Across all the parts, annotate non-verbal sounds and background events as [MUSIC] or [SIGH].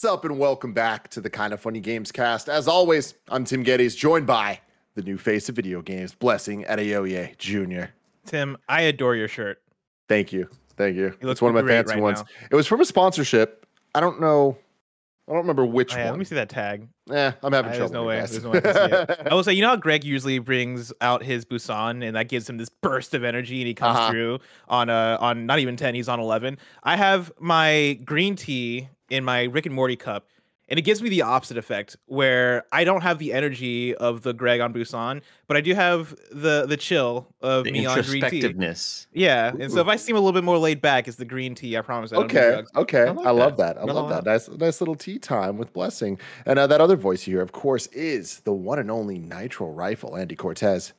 What's up, and welcome back to the Kinda Funny Games cast. As always, I'm Tim Gettys, joined by the new face of video games, Blessing Adeoye Jr. Tim, I adore your shirt. Thank you. Thank you. It's one of my fancy right ones. now. It was from a sponsorship. I don't know. I don't remember which Oh, yeah, let me see that tag. Eh, I'm having Uh, trouble. there's no way. There's no way I see it. [LAUGHS] I will say, you know how Greg usually brings out his Busan and that gives him this burst of energy and he comes Uh-huh. through on uh on not even 10, he's on 11. I have my green tea in my Rick and Morty cup and it gives me the opposite effect where I don't have the energy of the Greg on Busan, but I do have the the chill of the me on green tea. introspectiveness. Yeah, and so if I seem a little bit more laid back, it's the green tea. I promise. I don't Okay, okay, I, like love that. that. I No, love that. Nice, nice little tea time with Blessing. And uh, that other voice you hear, of course, is the one and only Nitro Rifle, Andy Cortez.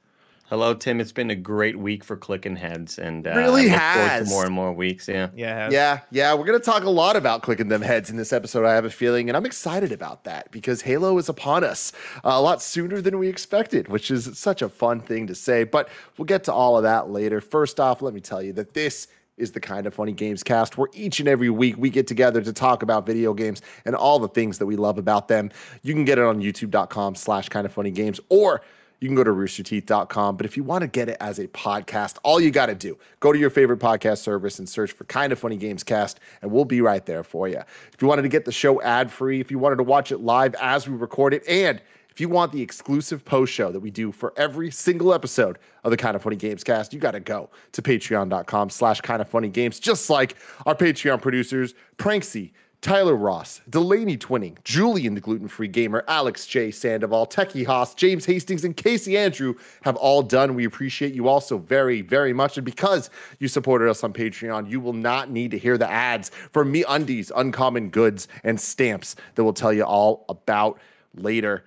Hello, Tim. It's been a great week for clicking heads, and uh, Really I look forward has. to more and more weeks. Yeah. Yeah, has. Yeah, yeah, we're gonna talk a lot about clicking them heads in this episode. I have a feeling, and I'm excited about that because Halo is upon us uh, a lot sooner than we expected, which is such a fun thing to say. But we'll get to all of that later. First off, let me tell you that this is the kind of funny games cast where each and every week we get together to talk about video games and all the things that we love about them. You can get it on youtube.com slash kind of funny games or you can go to roosterteeth.com. But if you want to get it as a podcast, all you got to do, go to your favorite podcast service and search for Kinda Funny Games Cast, and we'll be right there for you. If you wanted to get the show ad free, if you wanted to watch it live as we record it, and if you want the exclusive post show that we do for every single episode of the Kinda Funny Games cast, you got to go to patreon.com slash kind of funny games, just like our Patreon producers, Pranksy, Tyler Ross, Delaney Twinning, Julian the Gluten Free Gamer, Alex J. Sandoval, Techie Haas, James Hastings, and Casey Andrew have all done. We appreciate you also very, very much. And because you supported us on Patreon, you will not need to hear the ads for MeUndies, Uncommon Goods, and Stamps that we'll tell you all about later.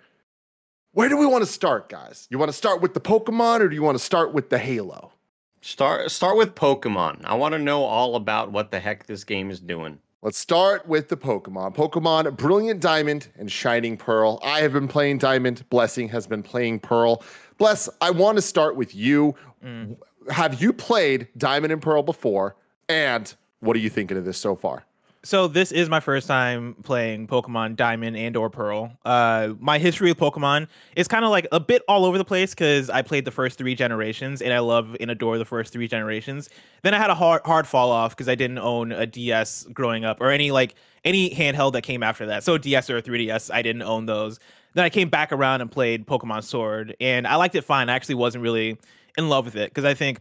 Where do we want to start, guys? You want to start with the Pokemon or do you want to start with the Halo? Start start with Pokemon. I want to know all about what the heck this game is doing. Let's start with the Pokemon. Pokemon Brilliant Diamond and Shining Pearl. I have been playing Diamond. Blessing has been playing Pearl. Bless, I want to start with you. Mm. Have you played Diamond and Pearl before? And what are you thinking of this so far? So this is my first time playing Pokemon Diamond and or Pearl. Uh, my history with Pokemon is kind of like a bit all over the place because I played the first three generations and I love and adore the first three generations. Then I had a hard hard fall off because I didn't own a DS growing up or any like any handheld that came after that. So DS or 3DS, I didn't own those. Then I came back around and played Pokemon Sword and I liked it fine. I actually wasn't really in love with it because I think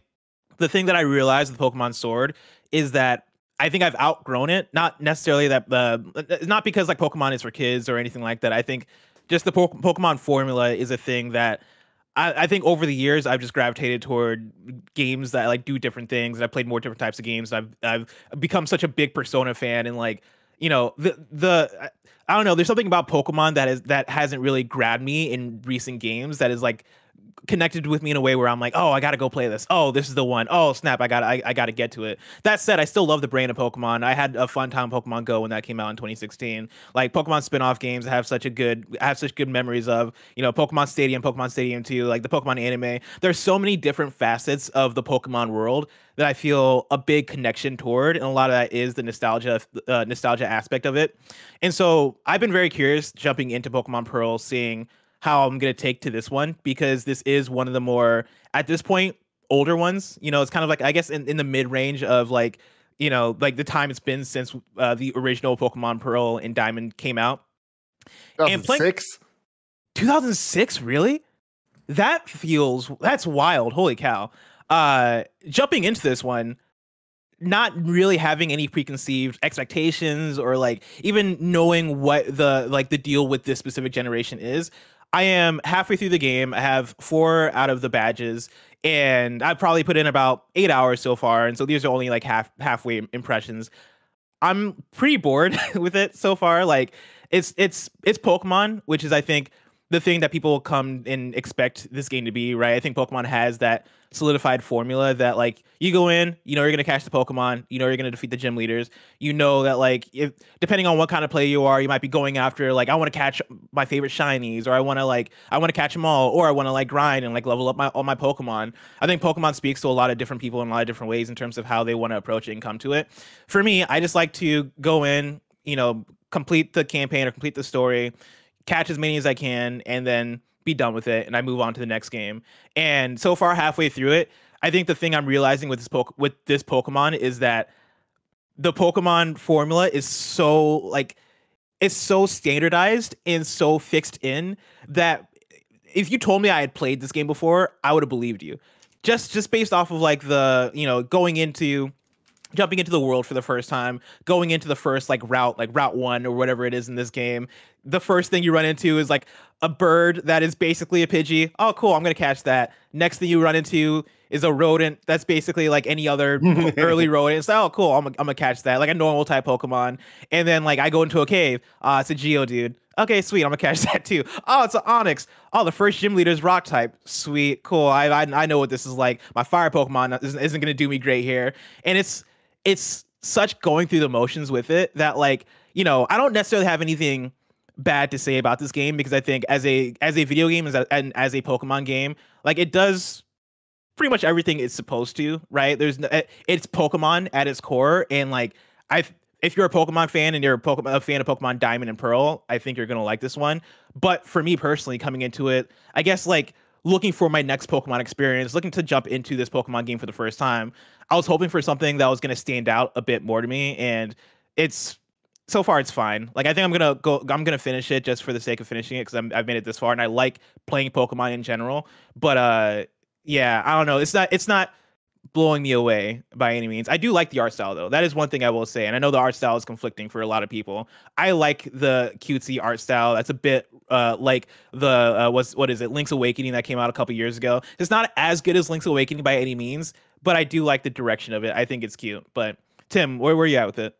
the thing that I realized with Pokemon Sword is that I think I've outgrown it. Not necessarily that the it's not because like Pokemon is for kids or anything like that. I think just the po- Pokemon formula is a thing that I, I think over the years I've just gravitated toward games that like do different things. And I've played more different types of games. I've I've become such a big Persona fan and like you know the the I don't know. There's something about Pokemon that is that hasn't really grabbed me in recent games. That is like connected with me in a way where I'm like, oh, I gotta go play this. Oh, this is the one. Oh, snap, I gotta, I, I gotta get to it. That said, I still love the brand of Pokemon. I had a fun time Pokemon Go when that came out in 2016. Like Pokemon spin-off games, I have such a good, I have such good memories of. You know, Pokemon Stadium, Pokemon Stadium 2, like the Pokemon anime. There's so many different facets of the Pokemon world that I feel a big connection toward, and a lot of that is the nostalgia, uh, nostalgia aspect of it. And so I've been very curious jumping into Pokemon Pearl, seeing how I'm gonna take to this one because this is one of the more at this point older ones. You know, it's kind of like I guess in, in the mid range of like you know like the time it's been since uh, the original Pokemon Pearl and Diamond came out. And playing- 2006? 2006, really? That feels that's wild. Holy cow! Uh, jumping into this one, not really having any preconceived expectations or like even knowing what the like the deal with this specific generation is. I am halfway through the game. I have four out of the badges, and I've probably put in about eight hours so far. And so these are only like half halfway impressions. I'm pretty bored [LAUGHS] with it so far. Like it's it's it's Pokemon, which is I think the thing that people come and expect this game to be, right? I think Pokemon has that solidified formula that like you go in, you know you're gonna catch the Pokemon, you know you're gonna defeat the gym leaders, you know that like if depending on what kind of player you are, you might be going after like I want to catch my favorite shinies, or I want to like I want to catch them all, or I want to like grind and like level up my all my Pokemon. I think Pokemon speaks to a lot of different people in a lot of different ways in terms of how they want to approach it and come to it. For me, I just like to go in, you know, complete the campaign or complete the story, catch as many as I can, and then be done with it, and I move on to the next game. And so far, halfway through it, I think the thing I'm realizing with this po- with this Pokemon is that the Pokemon formula is so like it's so standardized and so fixed in that if you told me I had played this game before, I would have believed you. Just just based off of like the, you know, going into jumping into the world for the first time, going into the first like route, like route 1 or whatever it is in this game. The first thing you run into is like a bird that is basically a Pidgey. Oh, cool, I'm going to catch that. Next thing you run into is a rodent that's basically like any other [LAUGHS] early rodent. It's like, oh, cool, I'm, I'm gonna catch that, like a normal type Pokemon. And then like I go into a cave, uh, it's a Geodude. Okay, sweet. I'm gonna catch [LAUGHS] that too. Oh, it's an Onix. Oh, the first gym leader is Rock type. Sweet, cool. I, I I know what this is like. My Fire Pokemon isn't, isn't gonna do me great here, and it's it's such going through the motions with it that like you know I don't necessarily have anything bad to say about this game because I think as a as a video game as a, and as a Pokemon game, like it does pretty much everything it's supposed to, right? There's no, it's Pokemon at its core, and like I, if you're a Pokemon fan and you're a, Pokemon, a fan of Pokemon Diamond and Pearl, I think you're gonna like this one. But for me personally, coming into it, I guess like looking for my next Pokemon experience, looking to jump into this Pokemon game for the first time, I was hoping for something that was gonna stand out a bit more to me, and it's so far it's fine. Like I think I'm gonna go. I'm gonna finish it just for the sake of finishing it because I've made it this far, and I like playing Pokemon in general. But uh, yeah, I don't know. It's not. It's not blowing me away by any means. I do like the art style though. That is one thing I will say, and I know the art style is conflicting for a lot of people. I like the cutesy art style. That's a bit uh, like the uh, what's what is it? Link's Awakening that came out a couple years ago. It's not as good as Link's Awakening by any means, but I do like the direction of it. I think it's cute. But Tim, where were you at with it?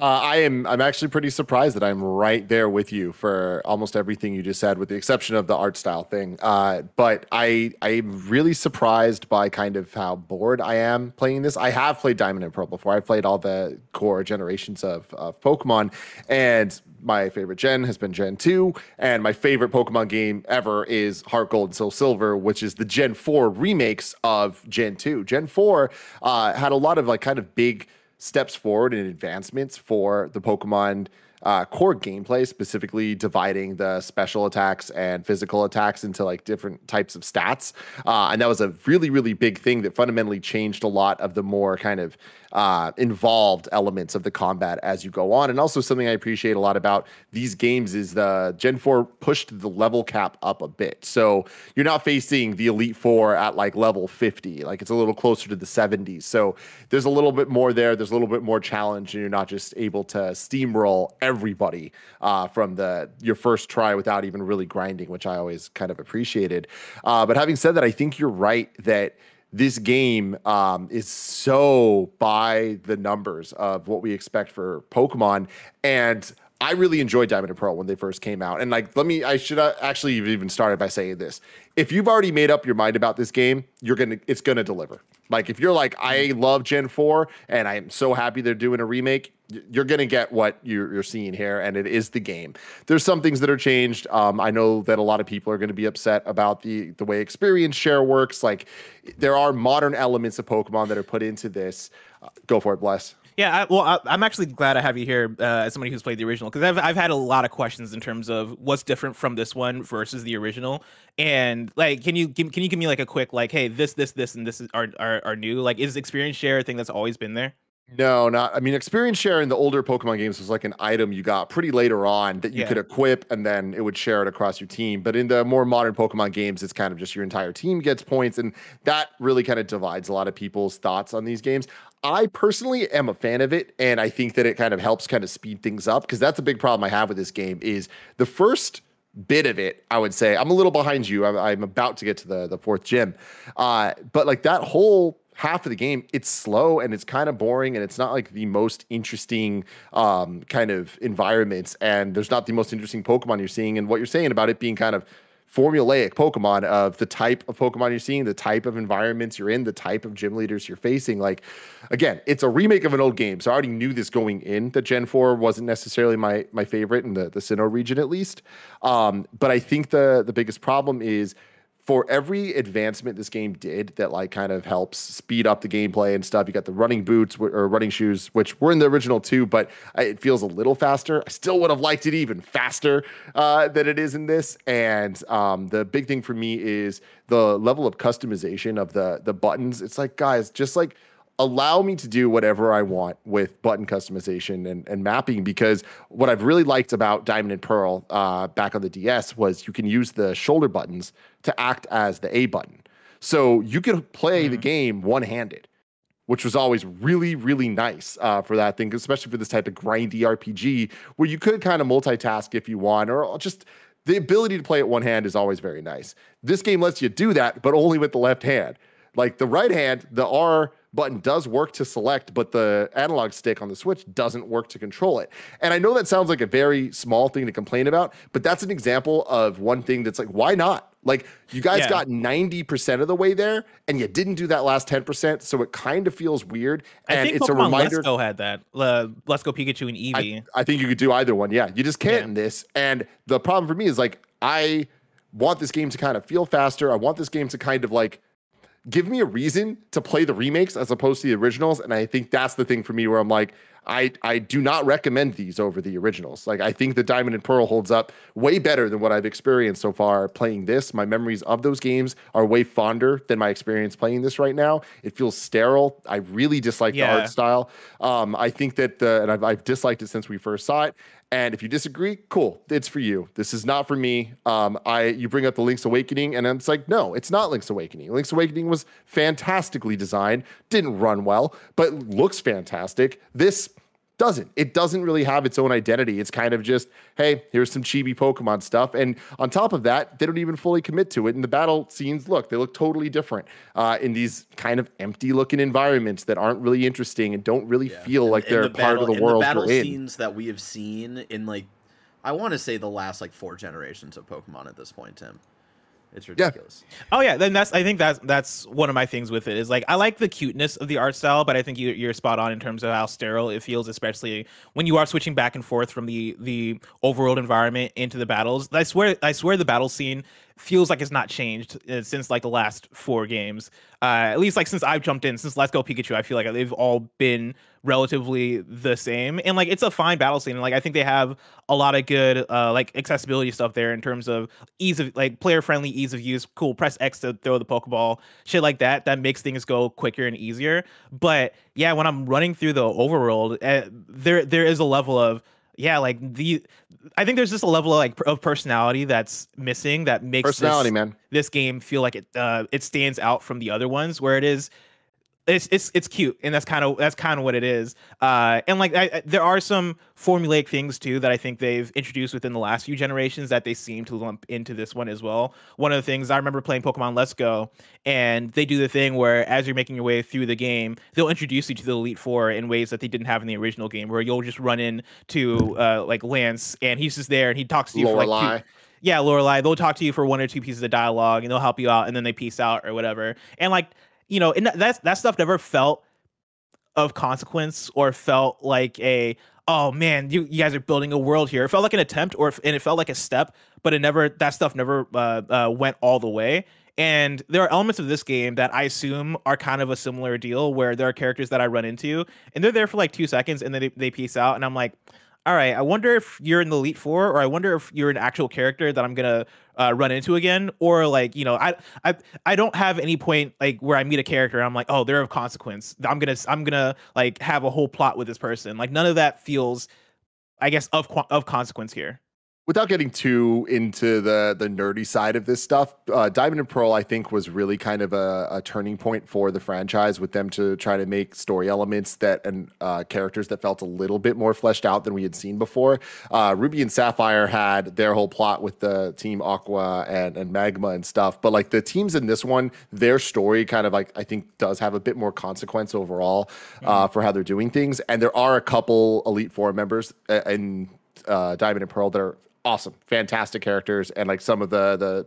Uh, I am. I'm actually pretty surprised that I'm right there with you for almost everything you just said, with the exception of the art style thing. Uh, but I, I'm really surprised by kind of how bored I am playing this. I have played Diamond and Pearl before. I've played all the core generations of, of Pokemon, and my favorite gen has been Gen 2, and my favorite Pokemon game ever is Heart Gold and Soul Silver, which is the Gen 4 remakes of Gen 2. Gen 4 uh, had a lot of like kind of big steps forward and advancements for the Pokemon uh, core gameplay, specifically dividing the special attacks and physical attacks into like different types of stats. Uh, and that was a really, really big thing that fundamentally changed a lot of the more kind of uh, involved elements of the combat as you go on. And also something I appreciate a lot about these games is the Gen 4 pushed the level cap up a bit. So you're not facing the Elite Four at like level 50. Like it's a little closer to the 70s. So there's a little bit more there. There's a little bit more challenge, and you're not just able to steamroll everybody uh, from the your first try without even really grinding, which I always kind of appreciated. Uh, but having said that, I think you're right that this game um, is so by the numbers of what we expect for Pokemon. And I really enjoyed Diamond and Pearl when they first came out. And like, let me, I should actually even started by saying this. If you've already made up your mind about this game, you're going to, it's going to deliver. Like, if you're like, I love Gen 4 and I'm so happy they're doing a remake, you're going to get what you're, you're, seeing here, and it is the game. There's some things that are changed. Um, I know that a lot of people are going to be upset about the the way experience share works. Like, there are modern elements of Pokemon that are put into this. Uh, go for it, bless. Yeah, I, well, I, am actually glad I have you here uh, as somebody who's played the original because I've I've had a lot of questions in terms of what's different from this one versus the original, and like, can you give, can you give me like a quick like, hey, this this this and this is, are, are are new? Like, is experience share a thing that's always been there? No, not. I mean, experience share in the older Pokemon games was like an item you got pretty later on that you yeah. could equip, and then it would share it across your team. But in the more modern Pokemon games, it's kind of just your entire team gets points, and that really kind of divides a lot of people's thoughts on these games. I personally am a fan of it, and I think that it kind of helps kind of speed things up because that's a big problem I have with this game. Is the first bit of it, I would say I'm a little behind you. I'm, I'm about to get to the the fourth gym, uh, but like that whole half of the game it's slow and it's kind of boring and it's not like the most interesting um, kind of environments. And there's not the most interesting pokemon you're seeing. And what you're saying about it being kind of formulaic pokemon of the type of pokemon you're seeing the type of environments you're in the type of gym leaders you're facing like again it's a remake of an old game. So i already knew this going in that gen 4 wasn't necessarily my my favorite in the the sinnoh region at least. Um, but i think the the biggest problem is for every advancement this game did that like kind of helps speed up the gameplay and stuff you got the running boots or running shoes which were in the original too but it feels a little faster. I still would have liked it even faster uh, than it is in this. And um, the big thing for me is the level of customization of the the buttons. It's like guys just like allow me to do whatever I want with button customization and, and mapping because what I've really liked about Diamond and Pearl uh, back on the DS was you can use the shoulder buttons to act as the A button. So you could play mm-hmm. the game one handed, which was always really, really nice uh, for that thing, especially for this type of grindy RPG where you could kind of multitask if you want or just the ability to play it one hand is always very nice. This game lets you do that, but only with the left hand. Like the right hand, the R button does work to select, but the analog stick on the Switch doesn't work to control it. And I know that sounds like a very small thing to complain about, but that's an example of one thing that's like, why not? Like you guys yeah. got 90% of the way there and you didn't do that last 10%. So it kind of feels weird. And I think it's Pokemon a reminder. Let's Go had that. Uh, Let's Go Pikachu and Eevee. I, I, think you could do either one. Yeah. You just can't yeah. in this. And the problem for me is like, I want this game to kind of feel faster. I want this game to kind of like give me a reason to play the remakes as opposed to the originals. And I think that's the thing for me where I'm like, I, I do not recommend these over the originals. Like I think the Diamond and Pearl holds up way better than what I've experienced so far playing this. My memories of those games are way fonder than my experience playing this right now. It feels sterile. I really dislike yeah. the art style. Um, I think that the and I've, I've disliked it since we first saw it. And if you disagree, cool, it's for you. This is not for me. Um, I you bring up the Link's Awakening, and it's like, no, it's not Link's Awakening. Link's Awakening was fantastically designed, didn't run well, but looks fantastic. This doesn't. It doesn't really have its own identity. It's kind of just, hey, here's some chibi Pokemon stuff. And on top of that, they don't even fully commit to it. And the battle scenes look, they look totally different uh, in these kind of empty looking environments that aren't really interesting and don't really yeah. feel like they're the part battle, of the world. The battle we're scenes that we have seen in like, I want to say the last like four generations of Pokemon at this point, Tim. It's ridiculous. Yeah. Oh yeah, then that's I think that's that's one of my things with it is like I like the cuteness of the art style, but I think you, you're spot on in terms of how sterile it feels, especially when you are switching back and forth from the the overworld environment into the battles. I swear, I swear, the battle scene feels like it's not changed uh, since like the last four games. Uh, at least like since I've jumped in, since Let's Go Pikachu, I feel like they've all been relatively the same. And like it's a fine battle scene. And like I think they have a lot of good uh like accessibility stuff there in terms of ease of like player friendly ease of use. Cool, press X to throw the Pokeball, shit like that. That makes things go quicker and easier. But yeah, when I'm running through the overworld, uh, there there is a level of yeah, like the I think there's just a level of like of personality that's missing that makes personality, this, man. This game feel like it uh it stands out from the other ones where it is it's it's it's cute and that's kind of that's kind of what it is uh and like I, I, there are some formulaic things too that i think they've introduced within the last few generations that they seem to lump into this one as well one of the things i remember playing pokemon let's go and they do the thing where as you're making your way through the game they'll introduce you to the elite four in ways that they didn't have in the original game where you'll just run into uh like lance and he's just there and he talks to you Lorelei. for like two, yeah, Lorelei, they'll talk to you for one or two pieces of dialogue and they'll help you out and then they peace out or whatever. And like you know, and that that stuff never felt of consequence or felt like a oh man, you, you guys are building a world here. It felt like an attempt, or and it felt like a step, but it never that stuff never uh, uh, went all the way. And there are elements of this game that I assume are kind of a similar deal, where there are characters that I run into, and they're there for like two seconds, and then they, they peace out, and I'm like, all right, I wonder if you're in the Elite Four, or I wonder if you're an actual character that I'm gonna uh, run into again, or like you know, I I I don't have any point like where I meet a character I'm like, oh, they're of consequence. I'm gonna I'm gonna like have a whole plot with this person. Like none of that feels, I guess, of of consequence here without getting too into the the nerdy side of this stuff, uh, Diamond and Pearl, I think, was really kind of a, a, turning point for the franchise with them to try to make story elements that and uh, characters that felt a little bit more fleshed out than we had seen before. Uh, Ruby and Sapphire had their whole plot with the team Aqua and, and Magma and stuff, but like the teams in this one, their story kind of like I think does have a bit more consequence overall uh, mm-hmm. for how they're doing things. And there are a couple Elite Four members uh, in uh, Diamond and Pearl that are awesome, fantastic characters, and like some of the the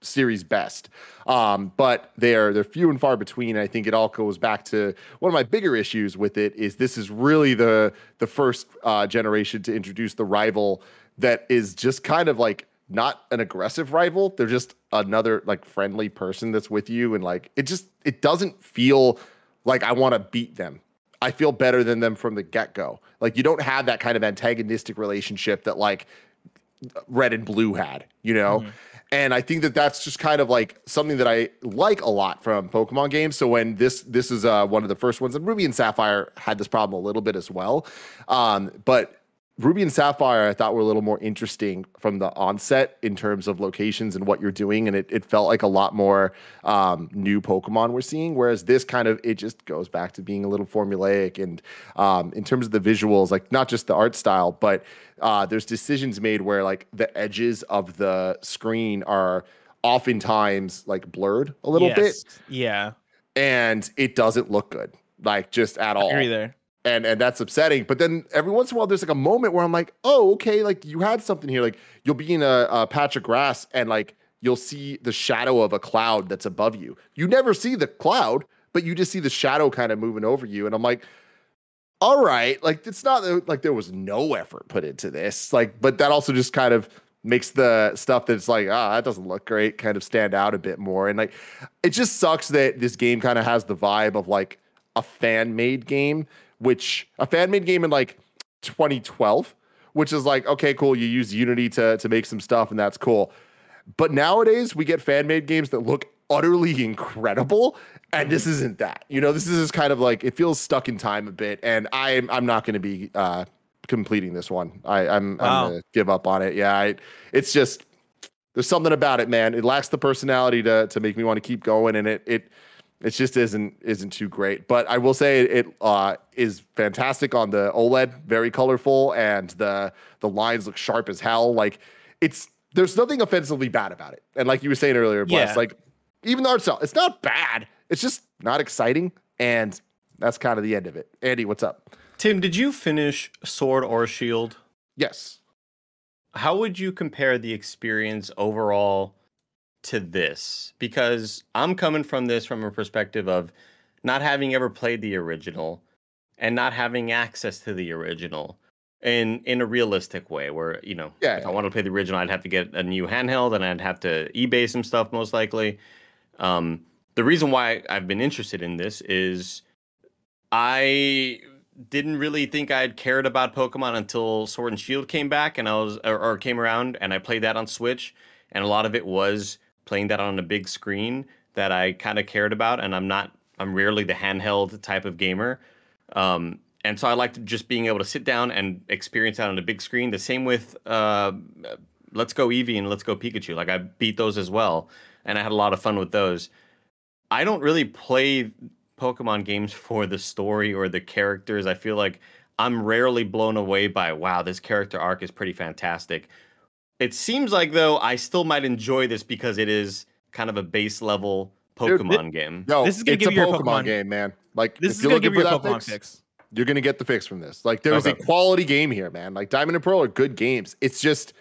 series best. Um, but they're they're few and far between. I think it all goes back to one of my bigger issues with it is this is really the the first uh, generation to introduce the rival that is just kind of like not an aggressive rival. They're just another like friendly person that's with you. And like it just it doesn't feel like I want to beat them. I feel better than them from the get-go. Like you don't have that kind of antagonistic relationship that like red and blue had, you know? Mm-hmm. And I think that that's just kind of like something that I like a lot from Pokemon games. So when this this is uh, one of the first ones, and Ruby and Sapphire had this problem a little bit as well, um, but Ruby and Sapphire, I thought were a little more interesting from the onset in terms of locations and what you're doing, and it, it felt like a lot more um, new Pokemon we're seeing. Whereas this kind of it just goes back to being a little formulaic, and um, in terms of the visuals, like not just the art style, but uh, there's decisions made where like the edges of the screen are oftentimes like blurred a little yes. bit. Yeah, and it doesn't look good, like just at all. Either and and that's upsetting. But then every once in a while, there's like a moment where I'm like, oh, okay, like you had something here. Like you'll be in a, a, patch of grass and like you'll see the shadow of a cloud that's above you. You never see the cloud, but you just see the shadow kind of moving over you. And I'm like, all right, like it's not like there was no effort put into this. Like, but that also just kind of makes the stuff that's like, ah, that doesn't look great kind of stand out a bit more. And like, it just sucks that this game kind of has the vibe of like a fan made game which a fan made game in like 2012, which is like, okay, cool. You use Unity to, to make some stuff and that's cool. But nowadays we get fan made games that look utterly incredible. And this isn't that. You know, this is just kind of like it feels stuck in time a bit. And I'm I'm not gonna be uh completing this one. I, I'm wow. I'm gonna give up on it. Yeah, I, it's just there's something about it, man. It lacks the personality to to make me want to keep going, and it it it just isn't isn't too great. But I will say it uh, is fantastic on the OLED, very colorful, and the the lines look sharp as hell. Like it's there's nothing offensively bad about it. And like you were saying earlier, Bless, yeah. like even the art style, it's not bad. It's just not exciting, and that's kind of the end of it. Andy, what's up? Tim, did you finish Sword or Shield? Yes. How would you compare the experience overall? To this because I'm coming from this from a perspective of not having ever played the original and not having access to the original in in a realistic way where you know yeah, if yeah. I wanted to play the original I'd have to get a new handheld and I'd have to eBay some stuff most likely. Um, the reason why I've been interested in this is I didn't really think I'd cared about Pokemon until Sword and Shield came back and I was or, or came around and I played that on Switch and a lot of it was playing that on a big screen that I kind of cared about, and I'm not. I'm rarely the handheld type of gamer, um, and so I liked just being able to sit down and experience that on a big screen. The same with uh, Let's Go Eevee and Let's Go Pikachu. Like I beat those as well, and I had a lot of fun with those. I don't really play Pokemon games for the story or the characters. I feel like I'm rarely blown away by wow, this character arc is pretty fantastic. It seems like though I still might enjoy this because it is kind of a base level Pokemon Dude, game. No, this is gonna give you Pokemon, Pokemon game, man. Like this is gonna give you a Pokemon fix, fix, You're gonna get the fix from this. Like there is okay. a quality game here, man. Like Diamond and Pearl are good games. It's just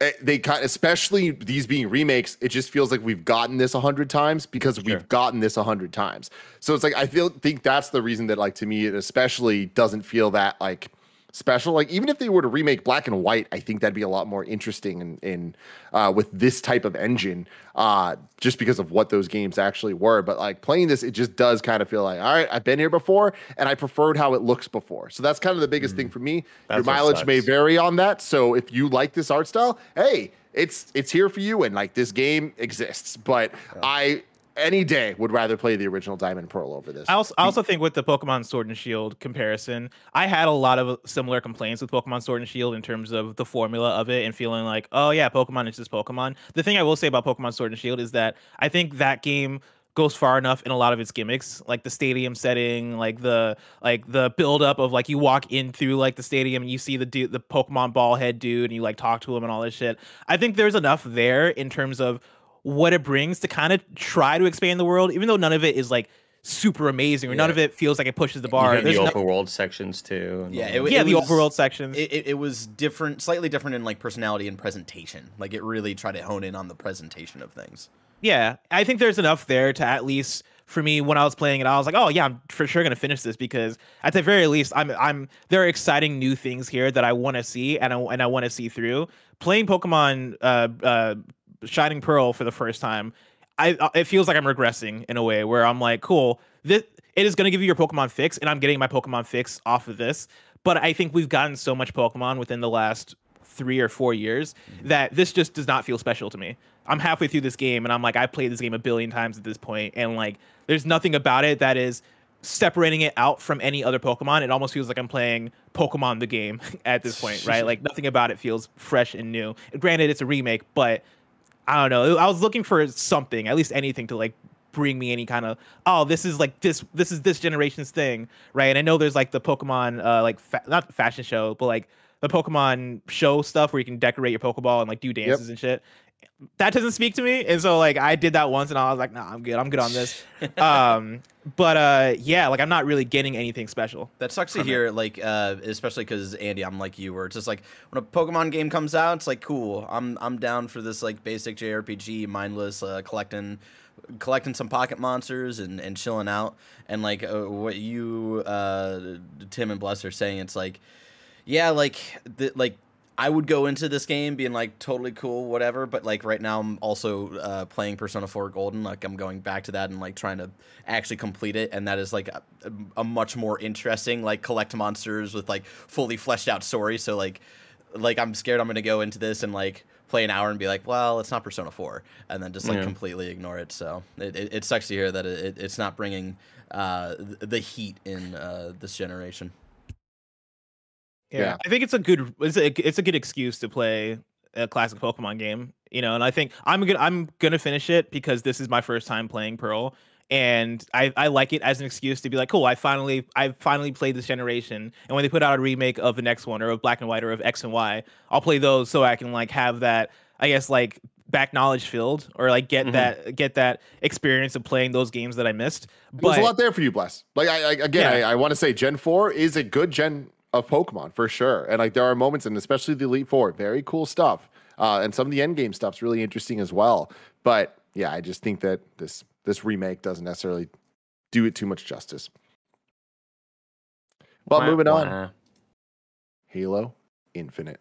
eh, they kind especially these being remakes it just feels like we've gotten this a hundred times because sure. we've gotten this a hundred times so it's like i feel think that's the reason that like to me it especially doesn't feel that like special. Like even if they were to remake Black and White, I think that'd be a lot more interesting in, in uh, with this type of engine, uh, just because of what those games actually were. But like playing this, it just does kind of feel like, all right, I've been here before, and I preferred how it looks before. So that's kind of the biggest mm. thing for me. That's Your mileage may vary on that. So if you like this art style, hey, it's it's here for you, and like this game exists. But yeah. I any day would rather play the original Diamond Pearl over this. I also, I also think with the Pokemon Sword and Shield comparison, I had a lot of similar complaints with Pokemon Sword and Shield in terms of the formula of it and feeling like, oh yeah, Pokemon is just Pokemon. The thing I will say about Pokemon Sword and Shield is that I think that game goes far enough in a lot of its gimmicks like the stadium setting like the like the build up of like you walk in through like the stadium and you see the dude the pokemon ball head dude and you like talk to him and all this shit i think there's enough there in terms of what it brings to kind of try to expand the world, even though none of it is like super amazing or yeah. none of it feels like it pushes the bar. the open no- world sections too. Yeah, it, yeah, it the open world sections. It, it, it, was different, slightly different in like personality and presentation. Like it really tried to hone in on the presentation of things. Yeah, I think there's enough there to at least for me when I was playing it, I was like, oh yeah, I'm for sure gonna finish this because at the very least, I'm I'm there are exciting new things here that I want to see and I and I want to see through. playing Pokemon uh, uh, Shining Pearl for the first time, I uh, it feels like I'm regressing in a way where I'm like, cool, this it is going to give you your Pokemon fix, and I'm getting my Pokemon fix off of this. But I think we've gotten so much Pokemon within the last three or four years mm-hmm. that this just does not feel special to me. I'm halfway through this game, and I'm like, I played this game a billion times at this point, and like, there's nothing about it that is separating it out from any other Pokemon. It almost feels like I'm playing Pokemon the game [LAUGHS] at this point, right? [LAUGHS] like nothing about it feels fresh and new. Granted, it's a remake, but I don't know. I was looking for something, at least anything to like bring me any kind of oh this is like this this is this generation's thing right and i know there's like the pokemon uh like fa- not fashion show but like the pokemon show stuff where you can decorate your pokeball and like do dances yep. and shit that doesn't speak to me. And so like i did that once and i was like nah i'm good. I'm good on this. [LAUGHS] Um but uh yeah like i'm not really getting anything special. That sucks to hear it. like uh especially because andy i'm like you where it's just like when a pokemon game comes out it's like cool. I'm i'm down for this like basic jrpg mindless uh collecting collecting some pocket monsters and and chilling out. And like uh, what you uh tim and bless are saying it's like yeah like the like I would go into this game being like totally cool, whatever. But like right now, I'm also uh, playing Persona 4 Golden. Like I'm going back to that and like trying to actually complete it, and that is like a, a much more interesting like collect monsters with like fully fleshed out story. So like, like I'm scared I'm gonna go into this and like play an hour and be like, well, it's not Persona 4, and then just like yeah. completely ignore it. So it, it, it, sucks to hear that it, it's not bringing uh, the heat in uh, this generation. Yeah. yeah. I think it's a good it's a, it's a good excuse to play a classic Pokemon game, you know. And I think I'm gonna I'm gonna finish it because this is my first time playing Pearl, and I, I like it as an excuse to be like, cool, I finally I finally played this generation. And when they put out a remake of the next one or of Black and White or of X and Y, I'll play those so I can like have that I guess like back knowledge filled or like get mm-hmm. that get that experience of playing those games that I missed. But, There's a lot there for you, Bless. Like I, I again, yeah. I, I want to say Gen Four is a good Gen of Pokemon for sure. And like there are moments, and especially the Elite Four, very cool stuff. Uh, and some of the end game stuff's really interesting as well. But yeah, I just think that this this remake doesn't necessarily do it too much justice. But moving on, Halo Infinite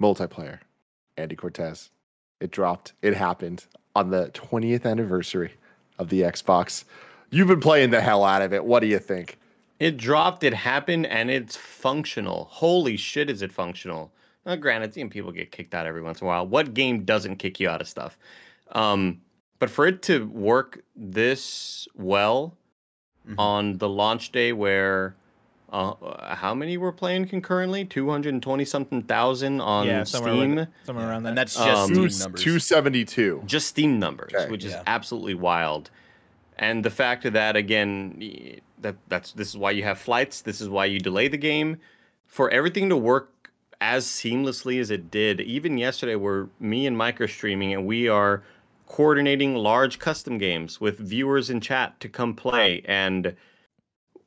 multiplayer. Andy Cortez. It dropped. It happened on the 20th anniversary of the Xbox. You've been playing the hell out of it. What do you think? It dropped, it happened, and it's functional. Holy shit, is it functional? Now, granted, you know, people get kicked out every once in a while. What game doesn't kick you out of stuff? Um, but for it to work this well mm-hmm. on the launch day where uh, how many were playing concurrently? 220 something thousand on yeah, Steam. Somewhere, somewhere around that. And that's just um, Steam numbers. 272. Just Steam numbers, okay. which is yeah. absolutely wild. And the fact that again that that's this is why you have flights. This is why you delay the game for everything to work as seamlessly as it did. Even yesterday, where me and Mike are streaming, and we are coordinating large custom games with viewers in chat to come play and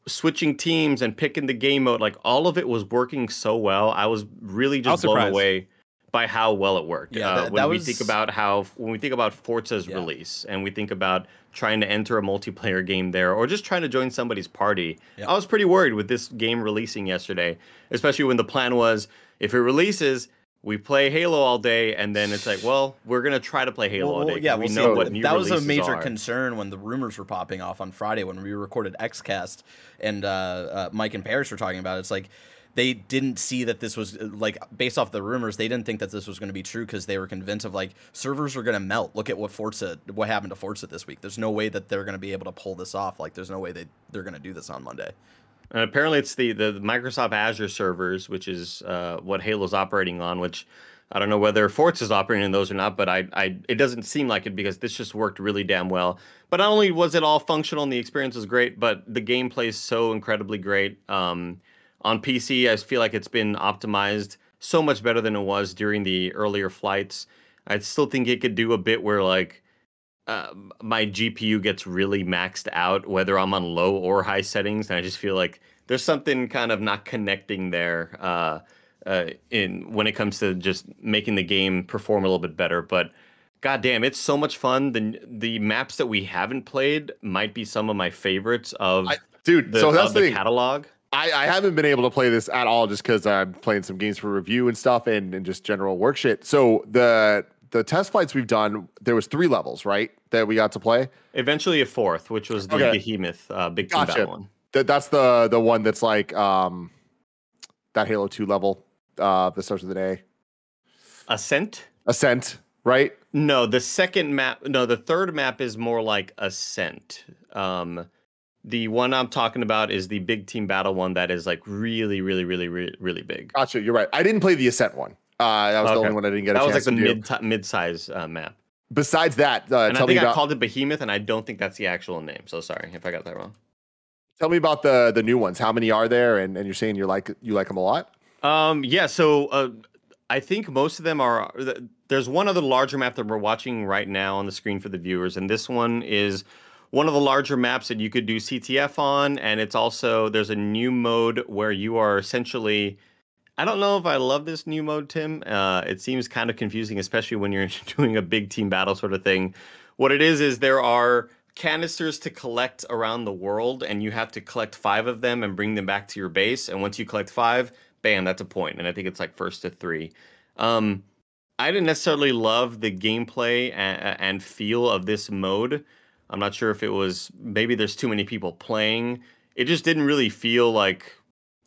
switching teams and picking the game mode. Like all of it was working so well. I was really just blown away by how well it worked. Yeah, uh, that, when that we was... think about how when we think about Forza's yeah. release and we think about trying to enter a multiplayer game there or just trying to join somebody's party. I was pretty worried with this game releasing yesterday, especially when the plan was if it releases, we play Halo all day, and then it's like, well, we're gonna try to play Halo well, all day. Yeah, we know what new that was a major are. concern when the rumors were popping off on Friday when we recorded XCast, and uh, uh, Mike and Paris were talking about. It. It's like they didn't see that this was like based off the rumors they didn't think that this was going to be true because they were convinced of like servers are going to melt look at what forza what happened to forza this week there's no way that they're going to be able to pull this off like there's no way they, they're going to do this on monday and apparently it's the, the microsoft azure servers which is uh, what halo's operating on which I don't know whether Forza is operating in those or not, but I, I, it doesn't seem like it because this just worked really damn well. But not only was it all functional and the experience was great, but the gameplay is so incredibly great. Um, on PC, I feel like it's been optimized so much better than it was during the earlier flights. I still think it could do a bit where like uh, my GPU gets really maxed out, whether I'm on low or high settings, and I just feel like there's something kind of not connecting there uh, uh, in when it comes to just making the game perform a little bit better. But goddamn, it's so much fun. The the maps that we haven't played might be some of my favorites of I, dude. The, so that's the, the catalog I, I haven't been able to play this at all just because I'm playing some games for review and stuff and, and just general work shit. So the the test flights we've done, there was three levels, right? That we got to play. Eventually a fourth, which was the Okay. behemoth uh, big team Gotcha. battle one. That that's the the one that's like um that Halo 2 level uh that starts with an A. Ascent? Ascent, right? No, the second map. No, the third map is more like Ascent. Um, the one I'm talking about is the big team battle one that is like really, really, really, really, really big. Gotcha, you're right. I didn't play the Ascent one. Uh that was the only one I didn't get That was like the mid mid size uh, map, Besides that, uh, and I think I called it Behemoth, and I don't think that's the actual name. So sorry if I got that wrong. tell me about the the new ones. How many are there? And and you're saying you like you like them a lot? Um, yeah, so uh, I think most of them are. There's one other larger map that we're watching right now on the screen for the viewers, and this one is one of the larger maps that you could do CTF on, and it's also there's a new mode where you are essentially. I don't know if I love this new mode, Tim. Uh, it seems kind of confusing, especially when you're [LAUGHS] doing a big team battle sort of thing. What it is is there are canisters to collect around the world, and you have to collect five of them and bring them back to your base. And once you collect five, bam, that's a point. And I think it's like first to three. Um, I didn't necessarily love the gameplay and, and feel of this mode. I'm not sure if it was maybe there's too many people playing. It just didn't really feel like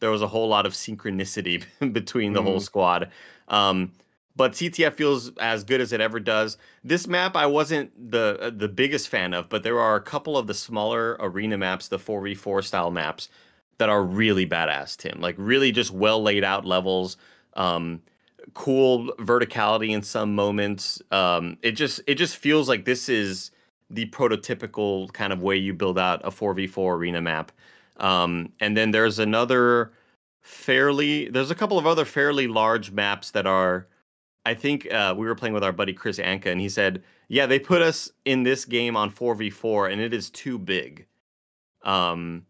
there was a whole lot of synchronicity [LAUGHS] between the whole Mhm. squad. Um, but CTF feels as good as it ever does. This map I wasn't the uh, the biggest fan of, but there are a couple of the smaller arena maps, the 4v4 style maps that are really badass, Tim. Like really just well laid out levels. Um, cool verticality in some moments. Um, it just it just feels like this is the prototypical kind of way you build out a 4v4 arena map. Um, and then there's another fairly there's a couple of other fairly large maps that are I think uh, we were playing with our buddy Chris Anka and he said, "Yeah, they put us in this game on 4v4 and it is too big." Um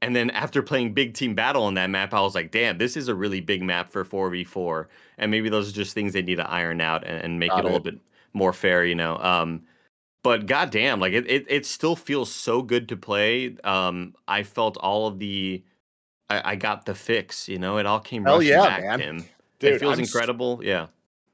and then after playing big team battle on that map, I was like, "Damn, this is a really big map for 4v4." And maybe those are just things they need to iron out and, and make Got it a little bit more fair, you know. Um but goddamn, like it, it, it still feels so good to play. Um, I felt all of the, I, I got the fix. You know, it all came Hell rushing yeah, back, man. Tim. Dude, it feels I'm s- incredible. yeah.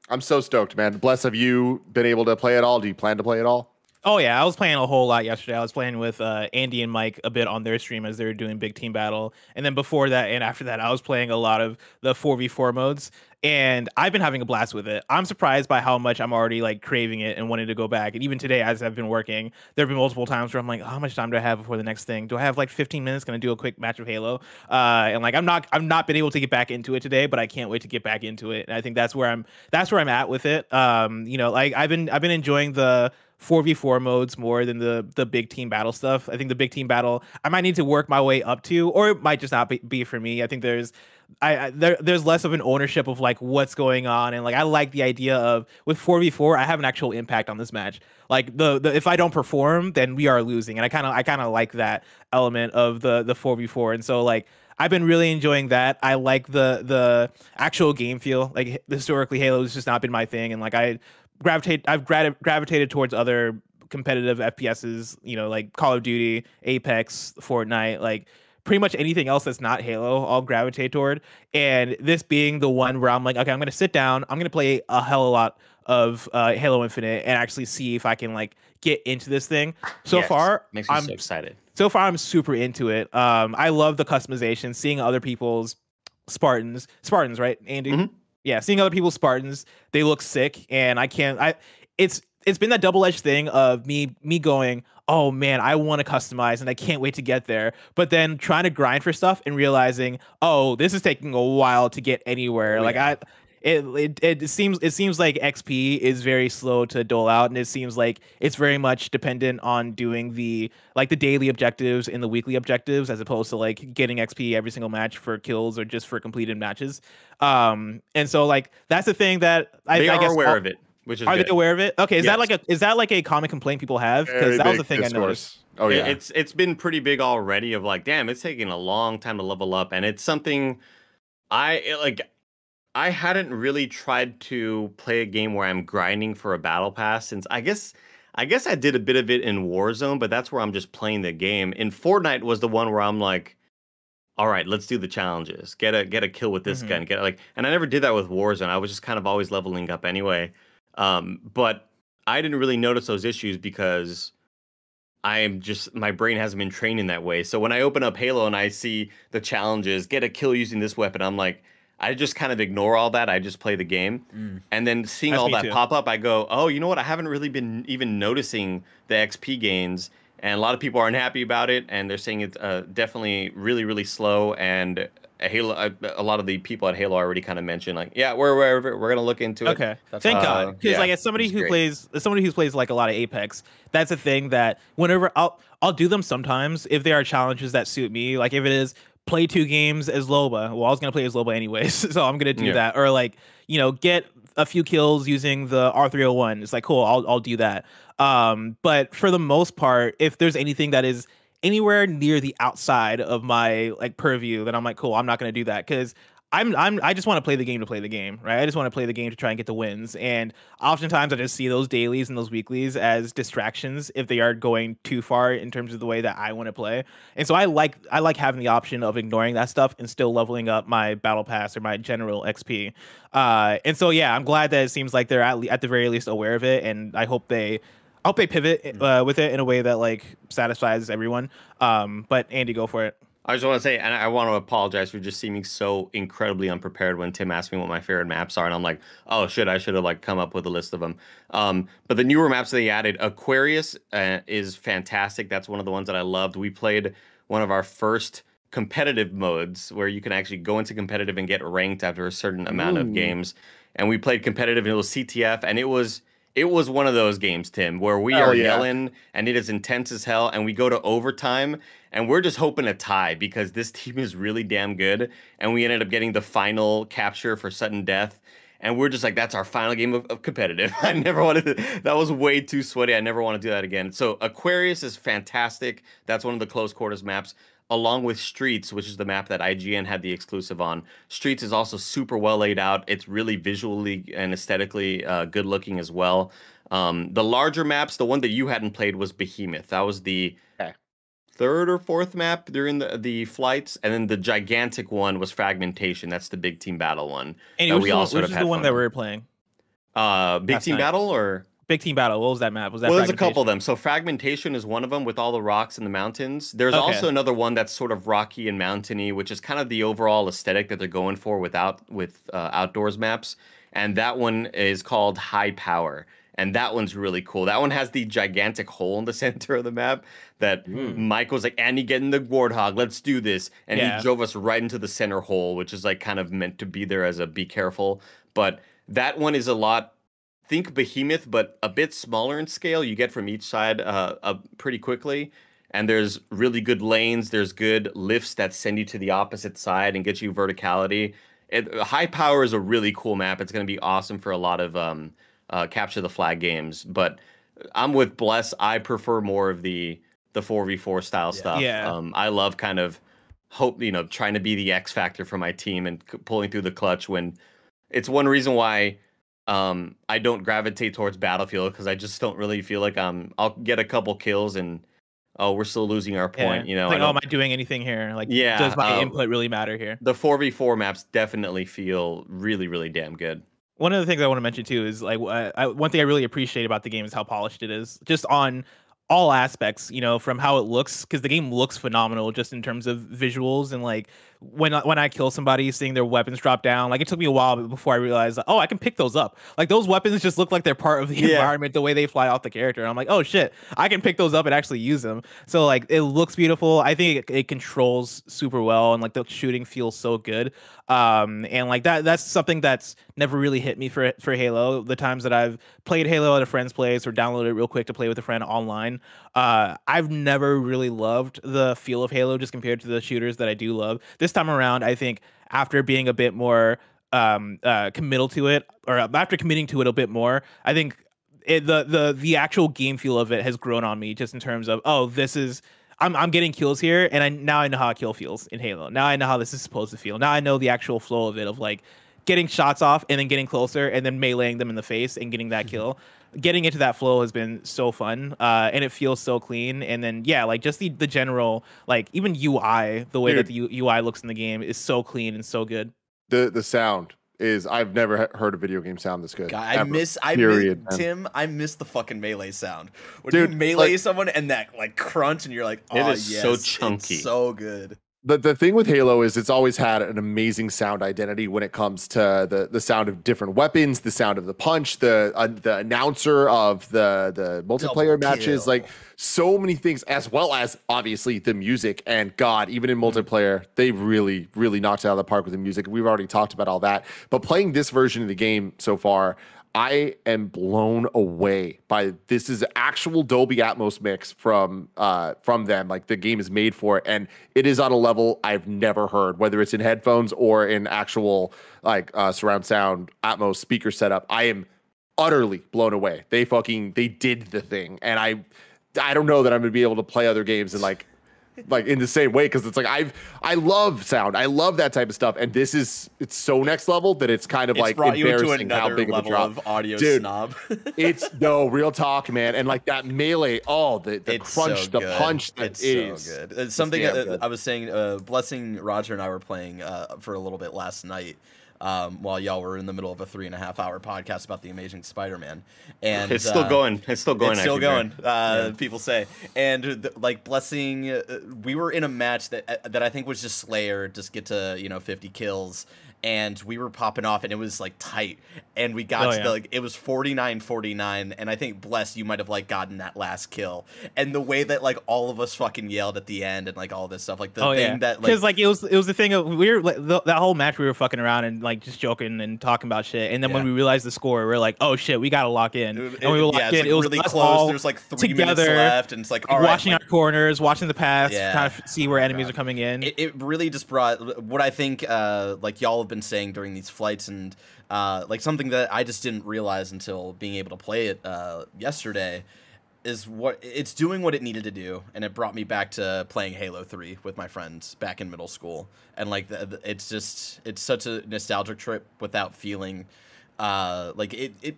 I'm so stoked, man. Bless, have you been able to play at all? Do you plan to play at all? Oh yeah, I was playing a whole lot yesterday. I was playing with uh, Andy and Mike a bit on their stream as they were doing big team battle, and then before that and after that, I was playing a lot of the four v four modes, and I've been having a blast with it. I'm surprised by how much I'm already like craving it and wanting to go back. And even today, as I've been working, there have been multiple times where I'm like, how much time do I have before the next thing? Do I have like 15 minutes? Gonna do a quick match of Halo? Uh, and like I'm not, I've not been able to get back into it today, but I can't wait to get back into it. And I think that's where I'm, that's where I'm at with it. Um, you know, like I've been, I've been enjoying the 4v4 modes more than the the big team battle stuff. I think the big team battle I might need to work my way up to or it might just not be, be for me. I think there's I, I there there's less of an ownership of like what's going on and like I like the idea of with 4v4 I have an actual impact on this match. Like the, the if I don't perform then we are losing and I kind of I kind of like that element of the the 4v4 and so like I've been really enjoying that. I like the the actual game feel. Like historically, Halo has just not been my thing, and like I gravitate, I've gra- gravitated towards other competitive FPSs. You know, like Call of Duty, Apex, Fortnite, like pretty much anything else that's not Halo, I'll gravitate toward. And this being the one where I'm like, okay, I'm gonna sit down, I'm gonna play a hell of a lot of uh, Halo Infinite and actually see if I can like get into this thing. So Yes. far, makes me I'm so excited. so far i'm super into it um i love the customization seeing other people's spartans spartans right andy Mhm. yeah seeing other people's spartans they look sick and i can't i it's it's been that double-edged thing of me me going oh man i want to customize and i can't wait to get there. But then trying to grind for stuff and realizing oh this is taking a while to get anywhere. Like i it, it it seems it seems like XP is very slow to dole out, and it seems like it's very much dependent on doing the like the daily objectives and the weekly objectives, as opposed to like getting XP every single match for kills or just for completed matches. Um, and so like that's the thing that I, they I are aware all- of it, which is Are good. they aware of it? Okay, is that like a is that like a common complaint people have? Because that was the thing I discourse. noticed. Oh It- yeah, It's it's been pretty big already. Of like, damn, it's taking a long time to level up, and it's something I it, like. I hadn't really tried to play a game where I'm grinding for a battle pass since I guess I guess I did a bit of it in Warzone, but that's where I'm just playing the game. In Fortnite was the one where I'm like, all right, let's do the challenges. Get a get a kill with this Mhm. gun. Get like, and I never did that with Warzone. I was just kind of always leveling up anyway. Um, but I didn't really notice those issues because I'm just my brain hasn't been trained in that way. So when I open up Halo and I see the challenges, get a kill using this weapon, I'm like, I just kind of ignore all that. I just play the game, Mm. and then seeing That's all that too. pop up, I go, oh, you know what? I haven't really been even noticing the XP gains, and a lot of people aren't happy about it, and they're saying it's uh, definitely really, really slow. And Halo, uh, a lot of the people at Halo already kind of mentioned like, yeah, we're we're we're gonna look into it. Okay, That's thank uh, God. Because yeah, like as somebody who great. plays, as somebody who plays like a lot of Apex, that's a thing that whenever I'll I'll do them sometimes if there are challenges that suit me. Like if it is play two games as Loba, well I was gonna play as Loba anyways, [LAUGHS] so I'm gonna do Yeah. that. Or like you know get a few kills using the R301. It's like cool, I'll I'll do that. Um, but for the most part, if there's anything that is anywhere near the outside of my like purview, then I'm like, cool, I'm not gonna do that because I'm I'm I just want to play the game to play the game, right? I just want to play the game to try and get the wins. And oftentimes I just see those dailies and those weeklies as distractions if they are going too far in terms of the way that I want to play. And so I like I like having the option of ignoring that stuff and still leveling up my battle pass or my general XP. Uh, and so yeah, I'm glad that it seems like they're at, le- at the very least aware of it, and I hope they I hope they pivot uh, with it in a way that like satisfies everyone. Um, but Andy, go for it. I just want to say, and I want to apologize for just seeming so incredibly unprepared when Tim asked me what my favorite maps are, and I'm like, oh shit, I should have like come up with a list of them. Um, but the newer maps that they added, Aquarius uh, is fantastic. That's one of the ones that I loved. We played one of our first competitive modes where you can actually go into competitive and get ranked after a certain amount of games. And we played competitive, and it was CTF, and it was it was one of those games, Tim, where we Hell are yeah. yelling and it is intense as hell, and we go to overtime and we're just hoping to tie because this team is really damn good. And we ended up getting the final capture for sudden death. And we're just like, that's our final game of, of competitive. [LAUGHS] I never wanted to, that was way too sweaty. I never want to do that again. So Aquarius is fantastic. That's one of the close quarters maps, along with Streets, which is the map that IGN had the exclusive on. Streets is also super well laid out. It's really visually and aesthetically uh, good looking as well. Um, the larger maps, the one that you hadn't played was Behemoth. That was the Okay. third or fourth map during the the flights, and then the gigantic one was Fragmentation. That's the big team battle one. Andy, that which, we is the- sort which of is had the one fun that we with. were playing? Uh, big Last team night. battle or Big Team Battle. What was that map? Was that well, there's a couple of them. So fragmentation is one of them with all the rocks and the mountains. There's Okay. also another one that's sort of rocky and mountainy, which is kind of the overall aesthetic that they're going for without with uh, outdoors maps. And that one is called High Power, and that one's really cool. That one has the gigantic hole in the [LAUGHS] center of the map that Mike was like, "Andy, get in the warthog, let's do this," and Yeah. he drove us right into the center hole, which is like kind of meant to be there as a be careful. But that one is a lot think behemoth but a bit smaller in scale. You get from each side uh, uh pretty quickly. And there's really good lanes. There's good lifts that send you to the opposite side and get you verticality. It, high power is a really cool map. It's going to be awesome for a lot of um uh, capture the flag games. But i'm with bless. I prefer more of the the 4v4 style stuff. Yeah. um i love kind of hope you know trying to be the x factor for my team and c- pulling through the clutch when it's one reason why um I don't gravitate towards Battlefield because I just don't really feel like um I'll get a couple kills and oh we're still losing our Yeah. point. You know, like, oh, am I doing anything here? Like, Yeah, does my um, input really matter here? the four v four maps definitely feel really really damn good. One of the things I want to mention too is like uh, I, one thing I really appreciate about the game is how polished it is, just on all aspects. You know, from how it looks, because the game looks phenomenal, just in terms of visuals and like when I, when I kill somebody, seeing their weapons drop down. Like it took me a while before I realized, oh, I can pick those up. Like those weapons just look like they're part of the Yeah. environment, the way they fly off the character. And I'm like, oh shit, I can pick those up and actually use them. So like it looks beautiful. I think it, it controls super well, and like the shooting feels so good. Um, and like that that's something that's never really hit me for for Halo. The times that I've played Halo at a friend's place or downloaded it real quick to play with a friend online, uh, I've never really loved the feel of Halo just compared to the shooters that I do love. This time around, I think after being a bit more um uh committal to it or after committing to it a bit more, I think it, the the the actual game feel of it has grown on me just in terms of oh this is I'm I'm getting kills here and I now I know how a kill feels in Halo. Now I know how this is supposed to feel. Now I know the actual flow of it of like getting shots off and then getting closer and then meleeing them in the face and getting that kill. Getting into that flow has been so fun, uh, and it feels so clean. And then yeah, like just the the general like even UI, the way Dude. that the U- UI looks in the game is so clean and so good. The the sound is I've never heard a video game sound this good. God, I ever. miss I Period, miss. Tim. I miss the fucking melee sound when Dude, you melee like- someone and that like crunch, and you're like, oh is yes, so it's chunky. so good. The the thing with Halo is it's always had an amazing sound identity when it comes to the the sound of different weapons, the sound of the punch, the uh, the announcer of the the multiplayer Double matches, kill. like so many things, as well as obviously the music. And God, even in multiplayer, they really really knocked it out of the park with the music. We've already talked about all that, but playing this version of the game so far. I am blown away by this is actual Dolby Atmos mix from uh from them. Like the game is made for it, and it is on a level I've never heard, whether it's in headphones or in actual like uh, surround sound Atmos speaker setup. I am utterly blown away. They fucking they did the thing, and I I don't know that I'm gonna be able to play other games and like like in the same way because it's like I've I love sound. I love that type of stuff, and this is it's so next level that it's kind of It's like brought you into embarrassing how big of a level drop. of audio Dude, snob. [LAUGHS] it's no real talk, man, and like that melee. Oh, the the It's crunch, so the punch that it's is. so good. It's something damn uh, good. I was saying. Uh, Blessing Roger and I were playing uh, for a little bit last night. Um, while y'all were in the middle of a three and a half hour podcast about the Amazing Spider-Man, and it's still uh, going. It's still going. it's still going. Uh, People say, and th- like blessing, uh, we were in a match that uh, that I think was just Slayer, just get to you know fifty kills, and we were popping off, and it was like tight, and we got Oh, to yeah. the like it was 49-49, and I think bless you might have like gotten that last kill, and the way that like all of us fucking yelled at the end and like all this stuff, like the oh thing yeah, that because like. like, it was it was the thing of we were like, the, that whole match we were fucking around and like just joking and talking about shit, and then when we realized the score, we are like, oh shit, we gotta lock in, it- and we were yeah, locked in. like it was really close. There's like three minutes left, and it's like all right, watching like, our corners, watching the path, Yeah. trying to see where enemies God. are coming in. it, it really just brought what I think, uh, like y'all have been saying during these flights, and uh, like something that I just didn't realize until being able to play it uh, yesterday, is what it's doing what it needed to do, and it brought me back to playing Halo Three with my friends back in middle school, and like the, the- it's just it's such a nostalgic trip without feeling uh, like it it.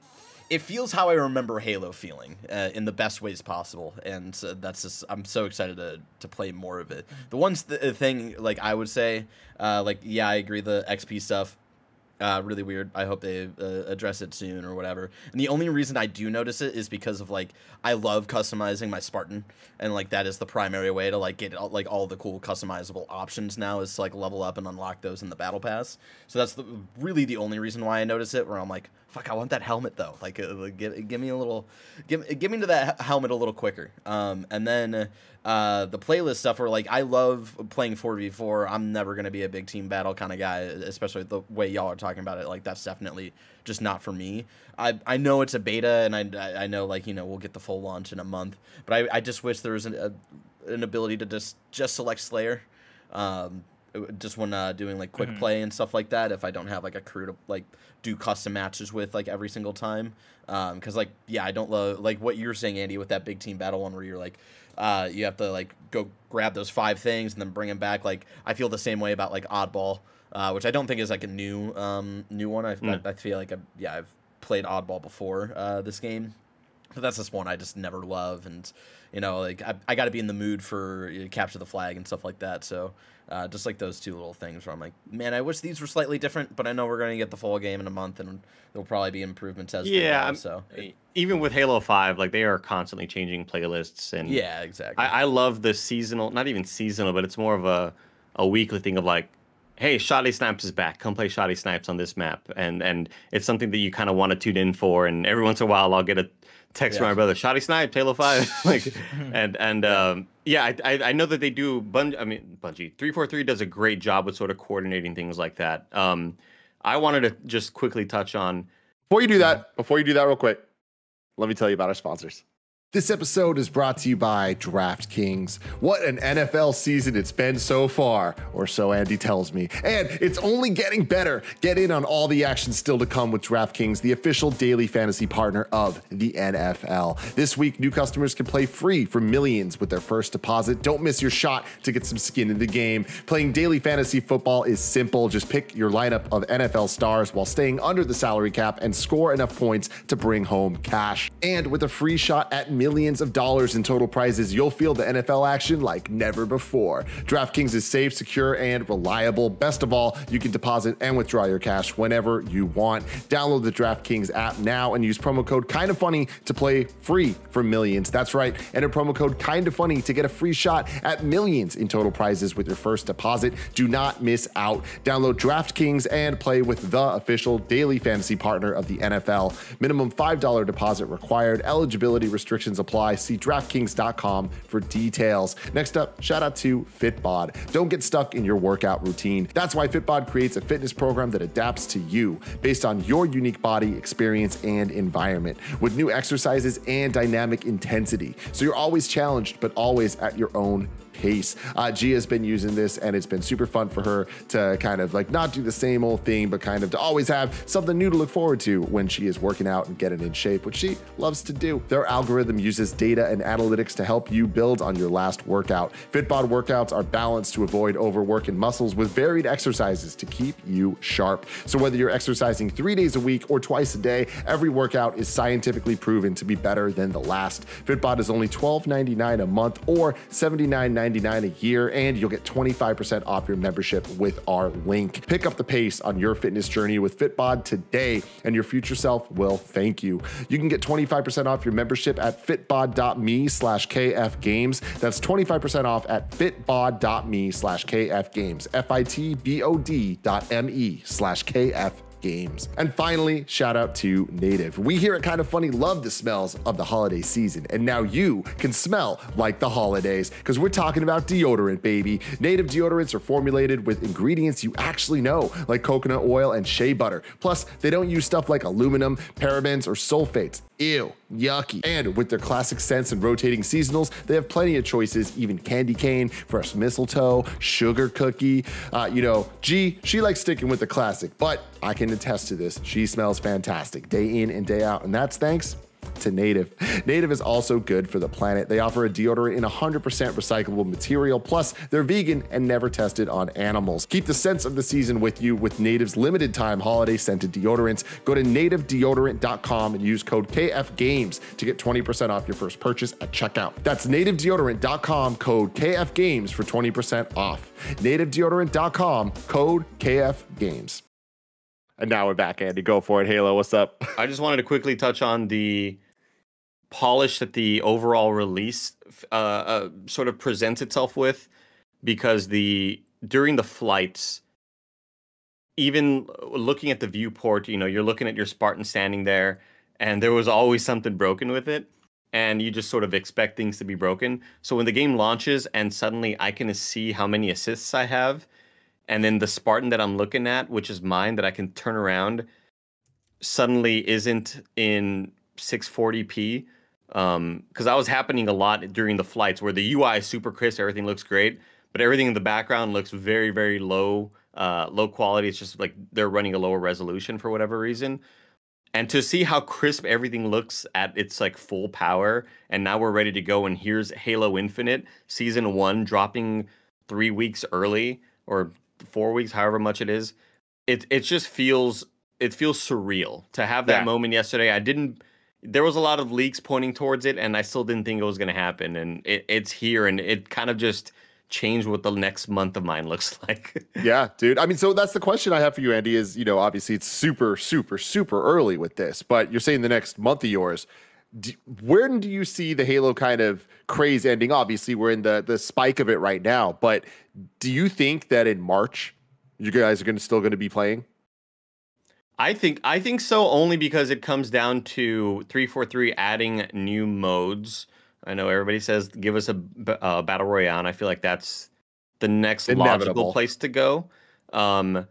It feels how I remember Halo feeling uh, in the best ways possible, and uh, that's just I'm so excited to to play more of it. The one th- uh, thing like I would say, uh, like yeah, I agree the XP stuff uh, really weird. I hope they uh, address it soon or whatever. And the only reason I do notice it is because of like I love customizing my Spartan, and like that is the primary way to like get all, like all the cool customizable options now is to like level up and unlock those in the battle pass. So that's the, really the only reason why I notice it. Where I'm like, fuck, I want that helmet though. Like, uh, give, give me a little, give give me to that helmet a little quicker. Um, and then. Uh, the playlist stuff where like I love playing 4v4. I'm never gonna be a big team battle kind of guy, especially the way y'all are talking about it. Like that's definitely just not for me. I I know it's a beta, and I I know like you know we'll get the full launch in a month, but I, I just wish there was an, a, an ability to just just select Slayer. Um, just when uh, doing like quick Mhm. play and stuff like that, if I don't have like a crew to like do custom matches with like every single time, because like yeah, I don't love like what you're saying, Andy, with that big team battle one where you're like, uh, you have to like go grab those five things and then bring them back. Like I feel the same way about like Oddball, uh, which I don't think is like a new um new one. I Mm. I, I feel like I, yeah I've played Oddball before uh, this game, but that's just one I just never love and. You know, like I, I got to be in the mood for you know, capture the flag and stuff like that. So, uh, just like those two little things where I'm like, man, I wish these were slightly different, but I know we're going to get the full game in a month, and there'll probably be improvements as Yeah, go, So, Even with Halo Five, like they are constantly changing playlists, and yeah, exactly. I, I love the seasonal, not even seasonal, but it's more of a a weekly thing of like, hey, Shotty Snipes is back. Come play Shotty Snipes on this map, and and it's something that you kind of want to tune in for. And every once in a while, I'll get a text Yeah. my brother, Shotty Snipe, Halo Five, [LAUGHS] [LAUGHS] like, and and um, yeah, I, I I know that they do. Bun- I mean, Bungie three four three does a great job with sort of coordinating things like that. Um, I wanted to just quickly touch on Before you do that, before you do that, real quick, let me tell you about our sponsors. This episode is brought to you by DraftKings. What an NFL season it's been so far, or so Andy tells me. And it's only getting better. Get in on all the action still to come with DraftKings, the official daily fantasy partner of the NFL. This week, new customers can play free for millions with their first deposit. Don't miss your shot to get some skin in the game. Playing daily fantasy football is simple. Just pick your lineup of NFL stars while staying under the salary cap and score enough points to bring home cash. And with a free shot at millions of dollars in total prizes, you'll feel the NFL action like never before. DraftKings is safe, secure, and reliable. Best of all, you can deposit and withdraw your cash whenever you want. Download the DraftKings app now and use promo code Kinda Funny to play free for millions. That's right, enter promo code Kinda Funny to get a free shot at millions in total prizes with your first deposit. Do not miss out. Download DraftKings and play with the official daily fantasy partner of the NFL. Minimum $5 deposit required. Eligibility restrictions apply. See DraftKings.com for details. Next up, shout out to Fitbod. Don't get stuck in your workout routine. That's why Fitbod creates a fitness program that adapts to you based on your unique body, experience, and environment with new exercises and dynamic intensity. So you're always challenged, but always at your own pace. Uh, Gia's been using this and it's been super fun for her to kind of like not do the same old thing, but kind of to always have something new to look forward to when she is working out and getting in shape, which she loves to do. Their algorithm uses data and analytics to help you build on your last workout. Fitbod workouts are balanced to avoid overworking muscles with varied exercises to keep you sharp. So whether you're exercising three days a week or twice a day, every workout is scientifically proven to be better than the last. Fitbod is only $12.99 a month or $79.99 a year, and you'll get 25% off your membership with our link. Pick up the pace on your fitness journey with Fitbod today, and your future self will thank you. You can get 25% off your membership at fitbod.me slash kfgames. That's 25% off at fitbod.me slash kfgames. F-I-T-B-O-D dot M-E slash kf games. And finally, shout out to Native. We here at Kinda Funny love the smells of the holiday season, and now you can smell like the holidays because we're talking about deodorant, baby. Native deodorants are formulated with ingredients you actually know, like coconut oil and shea butter. Plus, they don't use stuff like aluminum, parabens, or sulfates. Ew, yucky. And with their classic scents and rotating seasonals, they have plenty of choices, even candy cane, fresh mistletoe, sugar cookie. Uh, you know, G, she likes sticking with the classic, but I can attest to this. She smells fantastic day in and day out, and that's thanks to Native. Native is also good for the planet. They offer a deodorant in 100% recyclable material, plus they're vegan and never tested on animals. Keep the scents of the season with you with Native's limited time holiday scented deodorants. Go to nativedeodorant.com and use code KFGames to get 20% off your first purchase at checkout. That's nativedeodorant.com, code KFGames for 20% off. Nativedeodorant.com, code KFGames. And now we're back, Andy. Go for it. Halo, what's up? [LAUGHS] I just wanted to quickly touch on the polish that the overall release uh, uh, sort of presents itself with, because the during the flights, even looking at the viewport, you know, you're looking at your Spartan standing there, and there was always something broken with it, and you just sort of expect things to be broken. So when the game launches and suddenly I can see how many assists I have and then the Spartan that I'm looking at, which is mine, that I can turn around, suddenly isn't in 640p. Um, because that was happening a lot during the flights where the UI is super crisp, everything looks great, but everything in the background looks very, very low, uh, low quality. It's just like they're running a lower resolution for whatever reason. And to see how crisp everything looks at its like full power, and now we're ready to go. And here's Halo Infinite season one dropping three weeks early or four weeks, however much it is. It it just feels it feels surreal to have that Yeah. moment yesterday. I didn't. There was a lot of leaks pointing towards it, and I still didn't think it was going to happen. And it, it's here, and it kind of just changed what the next month of mine [LAUGHS] looks like. Yeah, dude. I mean, so that's the question I have for you, Andy. Is you know, obviously it's super, super, super early with this, but you're saying the next month of yours. Do, where do you see the Halo kind of craze ending? Obviously, we're in the the spike of it right now, but do you think that in March you guys are going to still going to be playing? I think I think so only because it comes down to 343 adding new modes. I know everybody says give us a, uh, battle royale and I feel like that's the next Inevitable. logical place to go. Um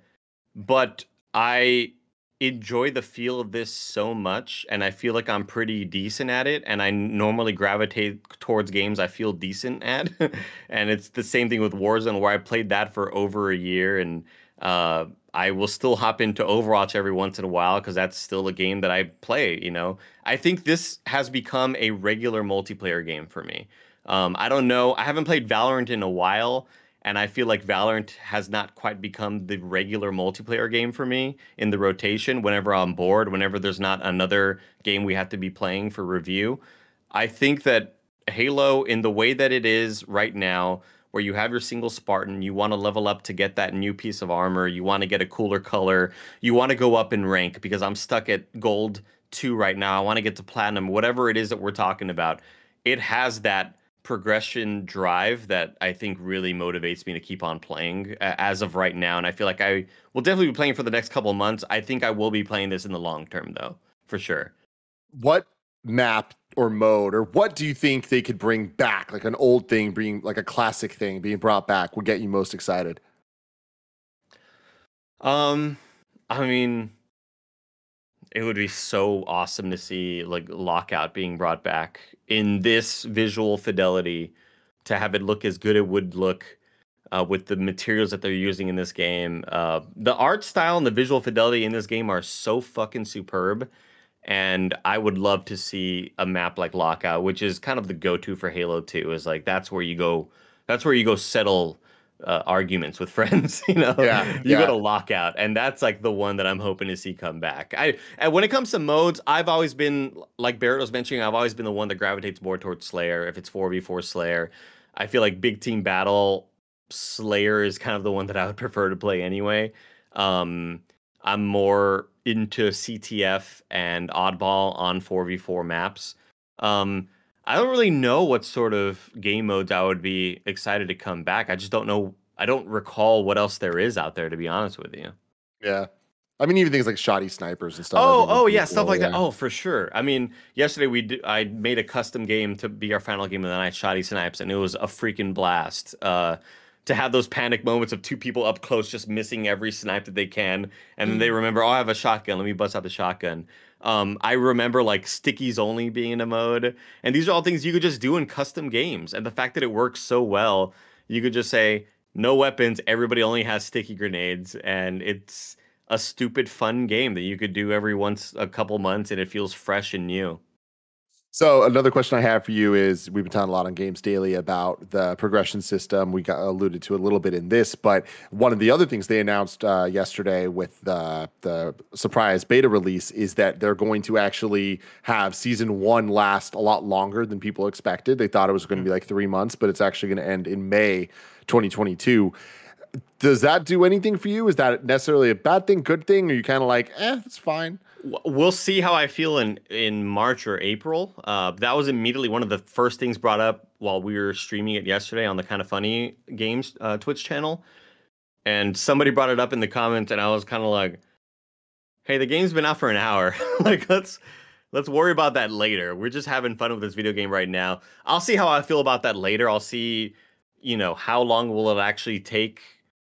but I enjoy the feel of this so much and I feel like I'm pretty decent at it and I normally gravitate towards games I feel decent at [LAUGHS] and it's the same thing with Warzone where I played that for over a year and uh, I will still hop into Overwatch every once in a while because that's still a game that I play. You know, I think this has become a regular multiplayer game for me. Um, I don't know. I haven't played Valorant in a while, and I feel like Valorant has not quite become the regular multiplayer game for me in the rotation. Whenever I'm bored, whenever there's not another game we have to be playing for review, I think that Halo, in the way that it is right now, where you have your single Spartan, you want to level up to get that new piece of armor, you want to get a cooler color, you want to go up in rank because I'm stuck at gold 2 right now. I want to get to platinum, whatever it is that we're talking about. It has that progression drive that I think really motivates me to keep on playing as of right now. And I feel like I will definitely be playing for the next couple months. I think I will be playing this in the long term, though, for sure. What map or mode or what do you think they could bring back like an old thing being like a classic thing being brought back would get you most excited um i mean it would be so awesome to see like lockout being brought back in this visual fidelity to have it look as good it would look uh, with the materials that they're using in this game uh, the art style and the visual fidelity in this game are so fucking superb and I would love to see a map like Lockout, which is kind of the go-to for Halo 2. Is like that's where you go, that's where you go settle uh, arguments with [LAUGHS] friends. You know, yeah, you yeah. go to Lockout, and that's like the one that I'm hoping to see come back. I and when it comes to modes, I've always been like Barrett was mentioning, I've always been the one that gravitates more towards Slayer. If it's four v four Slayer, I feel like big team battle Slayer is kind of the one that I would prefer to play anyway. Um, I'm more into CTF and Oddball on 4v4 maps. Um, I don't really know what sort of game modes I would be excited to come back. I just don't know. I don't recall what else there is out there, to be honest with you. Yeah. I mean, even things like shotty snipers and stuff. Oh, oh yeah, stuff like yeah. that. Oh, for sure. I mean, yesterday we d- I made a custom game to be our final game of the night, shotty snipes, and it was a freaking blast. Uh, to have those panic moments of two people up close just missing every snipe that they can and then they mm. remember oh i have a shotgun let me bust out the shotgun um, i remember like stickies only being in a mode and these are all things you could just do in custom games and the fact that it works so well you could just say no weapons everybody only has sticky grenades and it's a stupid fun game that you could do every once a couple months and it feels fresh and new so another question I have for you is we've been talking a lot on Games Daily about the progression system. We got alluded to a little bit in this, but one of the other things they announced uh, yesterday with the the surprise beta release is that they're going to actually have season one last a lot longer than people expected. They thought it was going to be like three months, but it's actually going to end in May 2022 does that do anything for you? Is that necessarily a bad thing, good thing? Are you kind of like, eh, it's fine? We'll see how I feel in in March or April. Uh, that was immediately one of the first things brought up while we were streaming it yesterday on the kind of funny games uh, Twitch channel, and somebody brought it up in the comments, and I was kind of like, "Hey, the game's been out for an hour. [LAUGHS] like, let's." Let's worry about that later. We're just having fun with this video game right now. I'll see how I feel about that later. I'll see, you know, how long will it actually take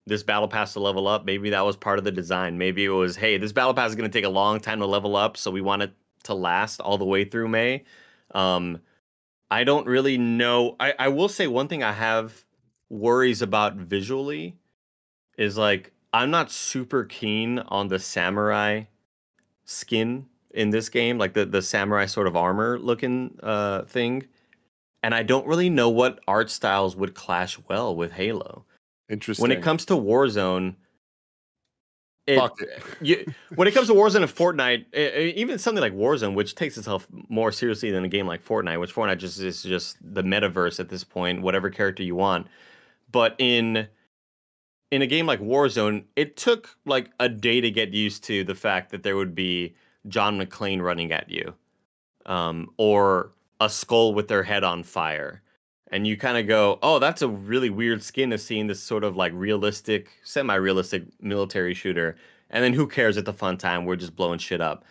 this battle pass to level up. Maybe that was part of the design. Maybe it was, hey, this battle pass is going to take a long time to level up, so we want it to last all the way through May. Um, I don't really know. I, I will say one thing I have worries about visually is like I'm not super keen on the samurai skin in this game, like the the samurai sort of armor looking uh thing. And I don't really know what art styles would clash well with Halo. Interesting. When it comes to Warzone, it, it. [LAUGHS] you, when it comes to Warzone and Fortnite, it, even something like Warzone, which takes itself more seriously than a game like Fortnite, which Fortnite just is just the metaverse at this point, whatever character you want. But in in a game like Warzone, it took like a day to get used to the fact that there would be John McClane running at you, um, or a skull with their head on fire and you kind of go, "Oh, that's a really weird skin of seeing this sort of like realistic, semi-realistic military shooter." And then who cares at the fun time? We're just blowing shit up.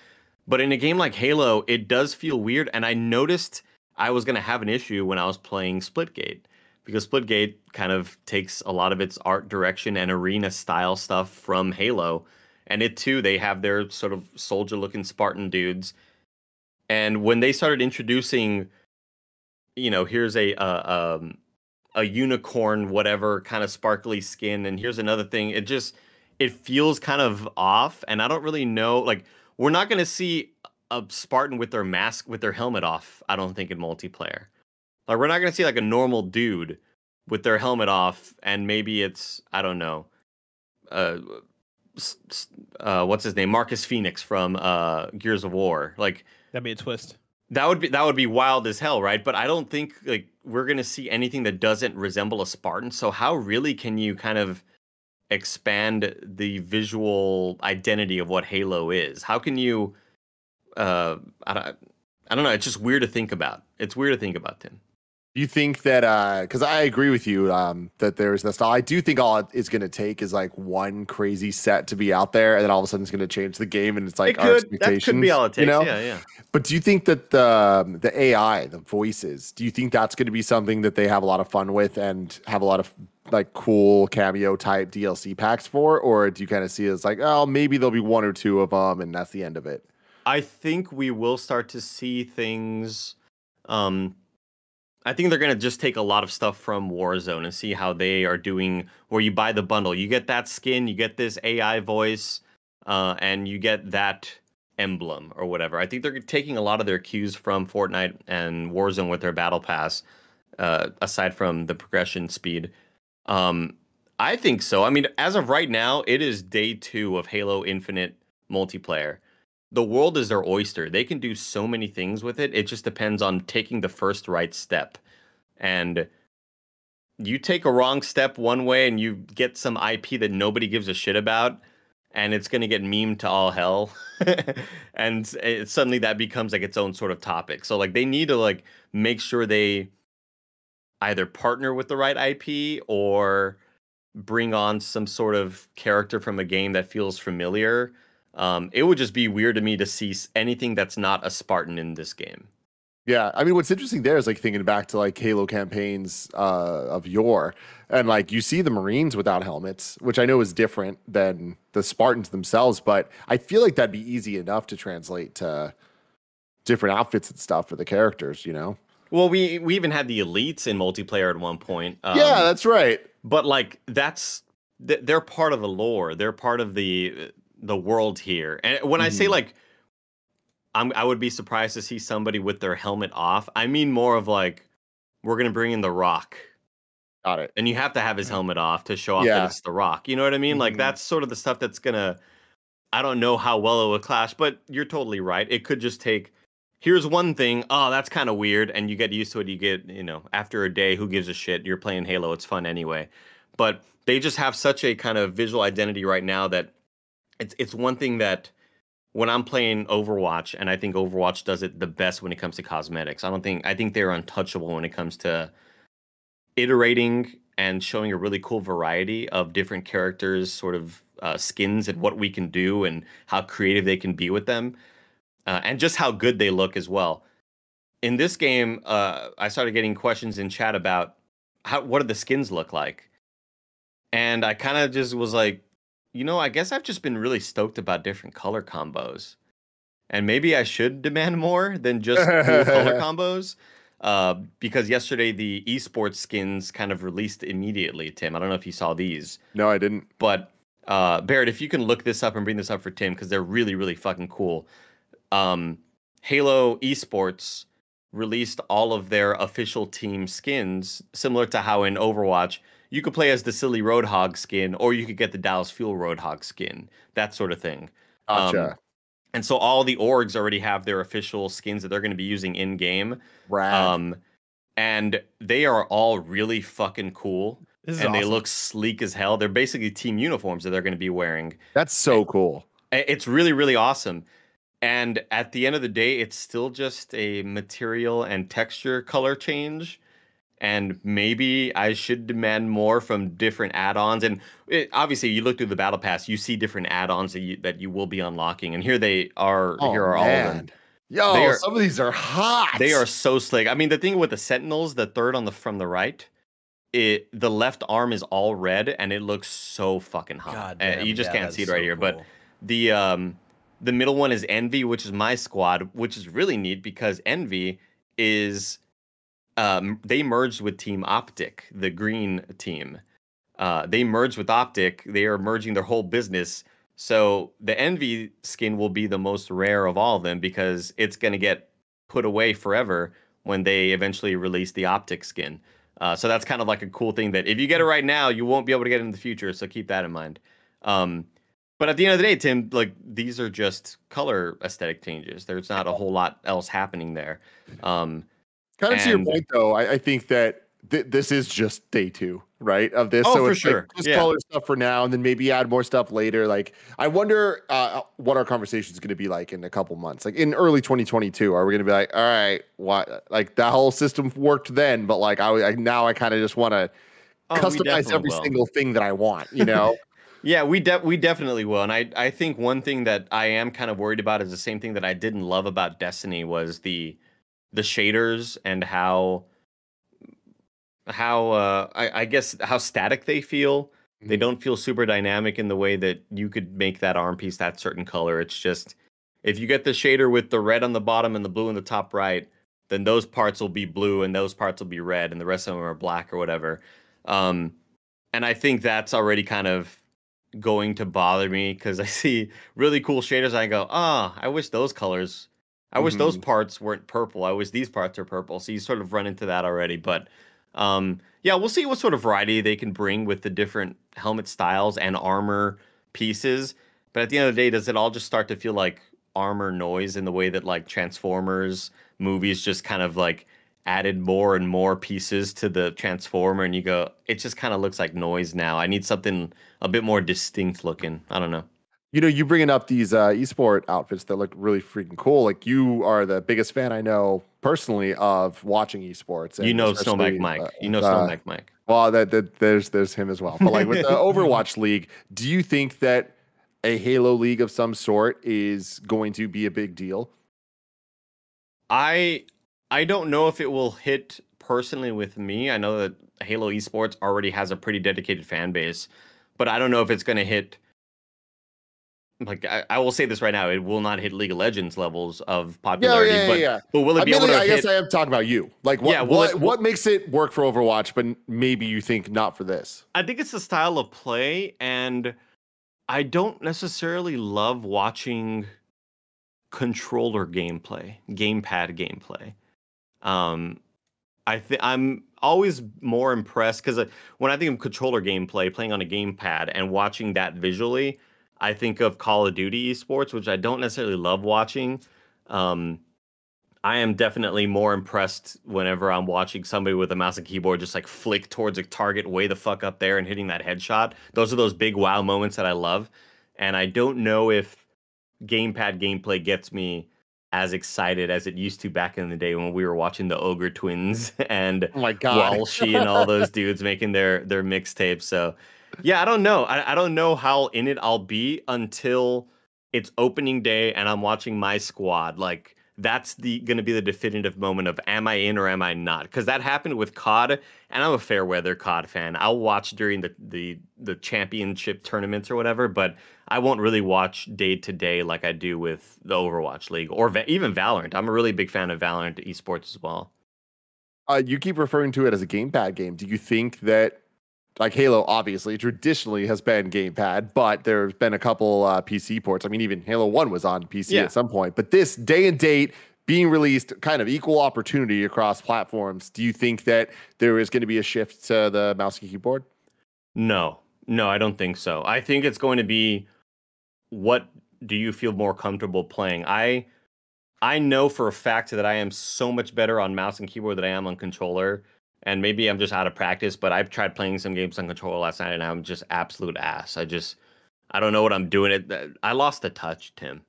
But in a game like Halo, it does feel weird, and I noticed I was gonna have an issue when I was playing Splitgate because Splitgate kind of takes a lot of its art direction and arena style stuff from Halo, and it too they have their sort of soldier looking Spartan dudes. And when they started introducing, you know, here's a uh, um, a unicorn, whatever kind of sparkly skin, and here's another thing. It just it feels kind of off, and I don't really know. Like we're not going to see a Spartan with their mask with their helmet off. I don't think in multiplayer. Like we're not going to see like a normal dude with their helmet off, and maybe it's I don't know. Uh, uh, what's his name? Marcus Phoenix from uh, Gears of War. Like that'd be a twist. That would be that would be wild as hell, right? But I don't think like we're gonna see anything that doesn't resemble a Spartan. So how really can you kind of expand the visual identity of what Halo is? How can you? Uh, I don't, I don't know. It's just weird to think about. It's weird to think about, Tim. You think that because uh, I agree with you um, that there's this style. I do think all it's going to take is like one crazy set to be out there, and then all of a sudden it's going to change the game, and it's like it could, our expectations. That could be all it takes. You know? Yeah, yeah. But do you think that the um, the AI, the voices, do you think that's going to be something that they have a lot of fun with and have a lot of like cool cameo type DLC packs for, or do you kind of see it as like, oh, maybe there'll be one or two of them, and that's the end of it? I think we will start to see things. Um, I think they're going to just take a lot of stuff from Warzone and see how they are doing. Where you buy the bundle, you get that skin, you get this AI voice, uh, and you get that emblem or whatever. I think they're taking a lot of their cues from Fortnite and Warzone with their battle pass, uh, aside from the progression speed. Um, I think so. I mean, as of right now, it is day two of Halo Infinite multiplayer the world is their oyster. They can do so many things with it. It just depends on taking the first right step. And you take a wrong step one way and you get some IP that nobody gives a shit about and it's going to get memed to all hell [LAUGHS] and it, suddenly that becomes like its own sort of topic. So like they need to like make sure they either partner with the right IP or bring on some sort of character from a game that feels familiar um, it would just be weird to me to see anything that's not a Spartan in this game. Yeah, I mean, what's interesting there is like thinking back to like Halo campaigns uh, of yore, and like you see the Marines without helmets, which I know is different than the Spartans themselves, but I feel like that'd be easy enough to translate to different outfits and stuff for the characters, you know. Well, we we even had the elites in multiplayer at one point. Um, yeah, that's right. But like that's they're part of the lore. They're part of the the world here. And when mm-hmm. I say mm-hmm. like I'm I would be surprised to see somebody with their helmet off. I mean more of like we're gonna bring in the rock. Got it. And you have to have his helmet off to show off yeah. that it's the rock. You know what I mean? Mm-hmm. Like that's sort of the stuff that's gonna I don't know how well it would clash, but you're totally right. It could just take here's one thing, oh, that's kind of weird, and you get used to it. You get, you know, after a day, who gives a shit? You're playing Halo, it's fun anyway. But they just have such a kind of visual identity right now that it's it's one thing that when I'm playing Overwatch, and I think Overwatch does it the best when it comes to cosmetics. I don't think I think they're untouchable when it comes to iterating and showing a really cool variety of different characters, sort of uh, skins, and what we can do, and how creative they can be with them, uh, and just how good they look as well. In this game, uh, I started getting questions in chat about how what do the skins look like, and I kind of just was like, you know, I guess I've just been really stoked about different color combos. And maybe I should demand more than just cool color [LAUGHS] combos. Uh, because yesterday the esports skins kind of released immediately, Tim. I don't know if you saw these. No, I didn't. But uh, Barrett, if you can look this up and bring this up for Tim, because they're really, really fucking cool. Um, Halo Esports released all of their official team skins, similar to how in Overwatch you could play as the silly Roadhog skin, or you could get the Dallas Fuel Roadhog skin, that sort of thing. Gotcha. Um, and so all the orgs already have their official skins that they're going to be using in game. Right. Um, and they are all really fucking cool. and awesome. they look sleek as hell. They're basically team uniforms that they're going to be wearing. That's so and cool. It's really, really awesome. And at the end of the day, it's still just a material and texture color change and maybe I should demand more from different add-ons. And it, obviously, you look through the battle pass, you see different add-ons that you, that you will be unlocking, and here they are. Oh, here are man. all of them. Yo, are, some of these are hot. They are so slick. I mean, the thing with the Sentinels, the third on the from the right, it the left arm is all red, and it looks so fucking hot. Damn, you just yeah, can't see it right here, cool. but The um the middle one is Envy, which is my squad, which is really neat because Envy is um they merged with Team Optic, the green team. Uh, they merged with Optic. They are merging their whole business. So the Envy skin will be the most rare of all of them because it's going to get put away forever when they eventually release the Optic skin. Uh, so that's kind of like a cool thing that if you get it right now, you won't be able to get it in the future. So keep that in mind. Um, but at the end of the day, Tim, like these are just color aesthetic changes. There's not a whole lot else happening there. Um, kind of to your point, though, I, I think that th- this is just day two, right? Of this. Oh, so for it's like sure. just Yeah. color stuff for now, and then maybe add more stuff later. Like, I wonder uh, what our conversation is going to be like in a couple months. Like in early 2022, are we going to be like, all right, what? Like that whole system worked then, but like I, I now I kind of just want to oh, customize every will. single thing that I want. You know? [LAUGHS] Yeah, we de- we definitely will. And I I think one thing that I am kind of worried about is the same thing that I didn't love about Destiny was the the shaders and how how uh I, I guess how static they feel. They Mhm. don't feel super dynamic in the way that you could make that arm piece that certain color. It's just if you get the shader with the red on the bottom and the blue in the top right, then those parts will be blue and those parts will be red and the rest of them are black or whatever. Um, and I think that's already kind of going to bother me because I [LAUGHS] see really cool shaders. And I go, ah, I wish those colors, I wish those Mhm. parts weren't purple. I wish these parts are purple. So you sort of run into that already. But um, yeah, we'll see what sort of variety they can bring with the different helmet styles and armor pieces. But at the end of the day, does it all just start to feel like armor noise in the way that like Transformers movies just kind of like added more and more pieces to the Transformer and you go, it just kind of looks like noise now. I need something a bit more distinct looking. I don't know. You know, you bringing up these uh, esport outfits that look really freaking cool. Like you are the biggest fan I know personally of watching esports. you and know Snow Bike Mike. uh, you know uh, Snow Bike Mike. Well, that, that there's there's him as well. But like with the [LAUGHS] Overwatch League, do you think that a Halo League of some sort is going to be a big deal? I I don't know if it will hit personally with me. I know that Halo Esports already has a pretty dedicated fan base, but I don't know if it's going to hit. Like I, I will say this right now, it will not hit League of Legends levels of popularity. yeah, yeah. but, yeah. but will it be able to I hit? guess I am talking about you. Like what Yeah, what, it- what makes it work for Overwatch, but maybe you think not for this? I think it's the style of play, and I don't necessarily love watching controller gameplay, gamepad gameplay. Um, I think I'm always more impressed because when I think of controller gameplay, playing on a gamepad and watching that visually, I think of Call of Duty esports, which I don't necessarily love watching. Um, I am definitely more impressed whenever I'm watching somebody with a mouse and keyboard just like flick towards a target way the fuck up there and hitting that headshot. Those are those big wow moments that I love. And I don't know if gamepad gameplay gets me as excited as it used to back in the day when we were watching the Ogre Twins [LAUGHS] and Oh my god. Walshy and all [LAUGHS] those dudes making their their mixtapes. So yeah, I don't know. I, I don't know how in it I'll be until it's opening day and I'm watching my squad. Like that's the gonna be the definitive moment of am I in or am I not? Because that happened with COD, and I'm a fair weather COD fan. I'll watch during the the the championship tournaments or whatever, but I won't really watch day to day like I do with the Overwatch League or Va- even Valorant. I'm a really big fan of Valorant esports as well. Uh, you keep referring to it as a gamepad game. Do you think that, like Halo, obviously traditionally has been gamepad, but there's been a couple uh, PC ports. I mean, even Halo One was on PC Yeah. at some point. But this day and date being released, kind of equal opportunity across platforms. Do you think that there is going to be a shift to the mouse and keyboard? No, no, I don't think so. I think it's going to be what do you feel more comfortable playing? I I know for a fact that I am so much better on mouse and keyboard than I am on controller. And maybe I'm just out of practice, but I've tried playing some games on controller last night and I'm just absolute ass. I just I don't know what I'm doing. It I lost the touch, Tim.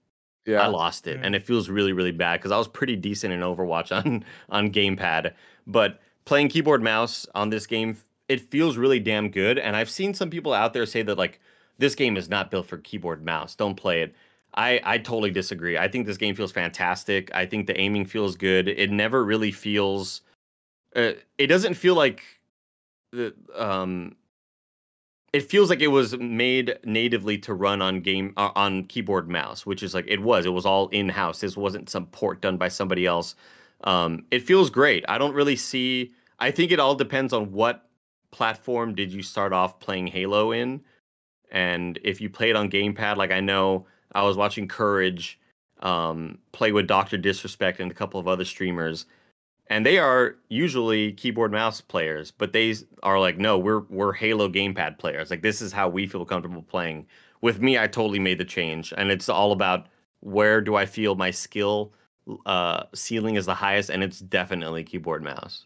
Yeah. I lost it, Mm. and it feels really, really bad because I was pretty decent in Overwatch [LAUGHS] on on gamepad, but playing keyboard mouse on this game, it feels really damn good. And I've seen some people out there say that like this game is not built for keyboard mouse. Don't play it. I I totally disagree. I think this game feels fantastic. I think the aiming feels good. It never really feels. Uh, it doesn't feel like the um it feels like it was made natively to run on game uh, on keyboard mouse, which is like it was. It was all in house. This wasn't some port done by somebody else. Um, it feels great. I don't really see. I think it all depends on what platform did you start off playing Halo in, and if you played on gamepad. Like I know I was watching Courage um, play with Doctor Disrespect and a couple of other streamers, and they are usually keyboard mouse players, but they are like, no, we're we're Halo gamepad players. Like this is how we feel comfortable playing. With me, I totally made the change, and it's all about where do I feel my skill uh, ceiling is the highest, and it's definitely keyboard mouse.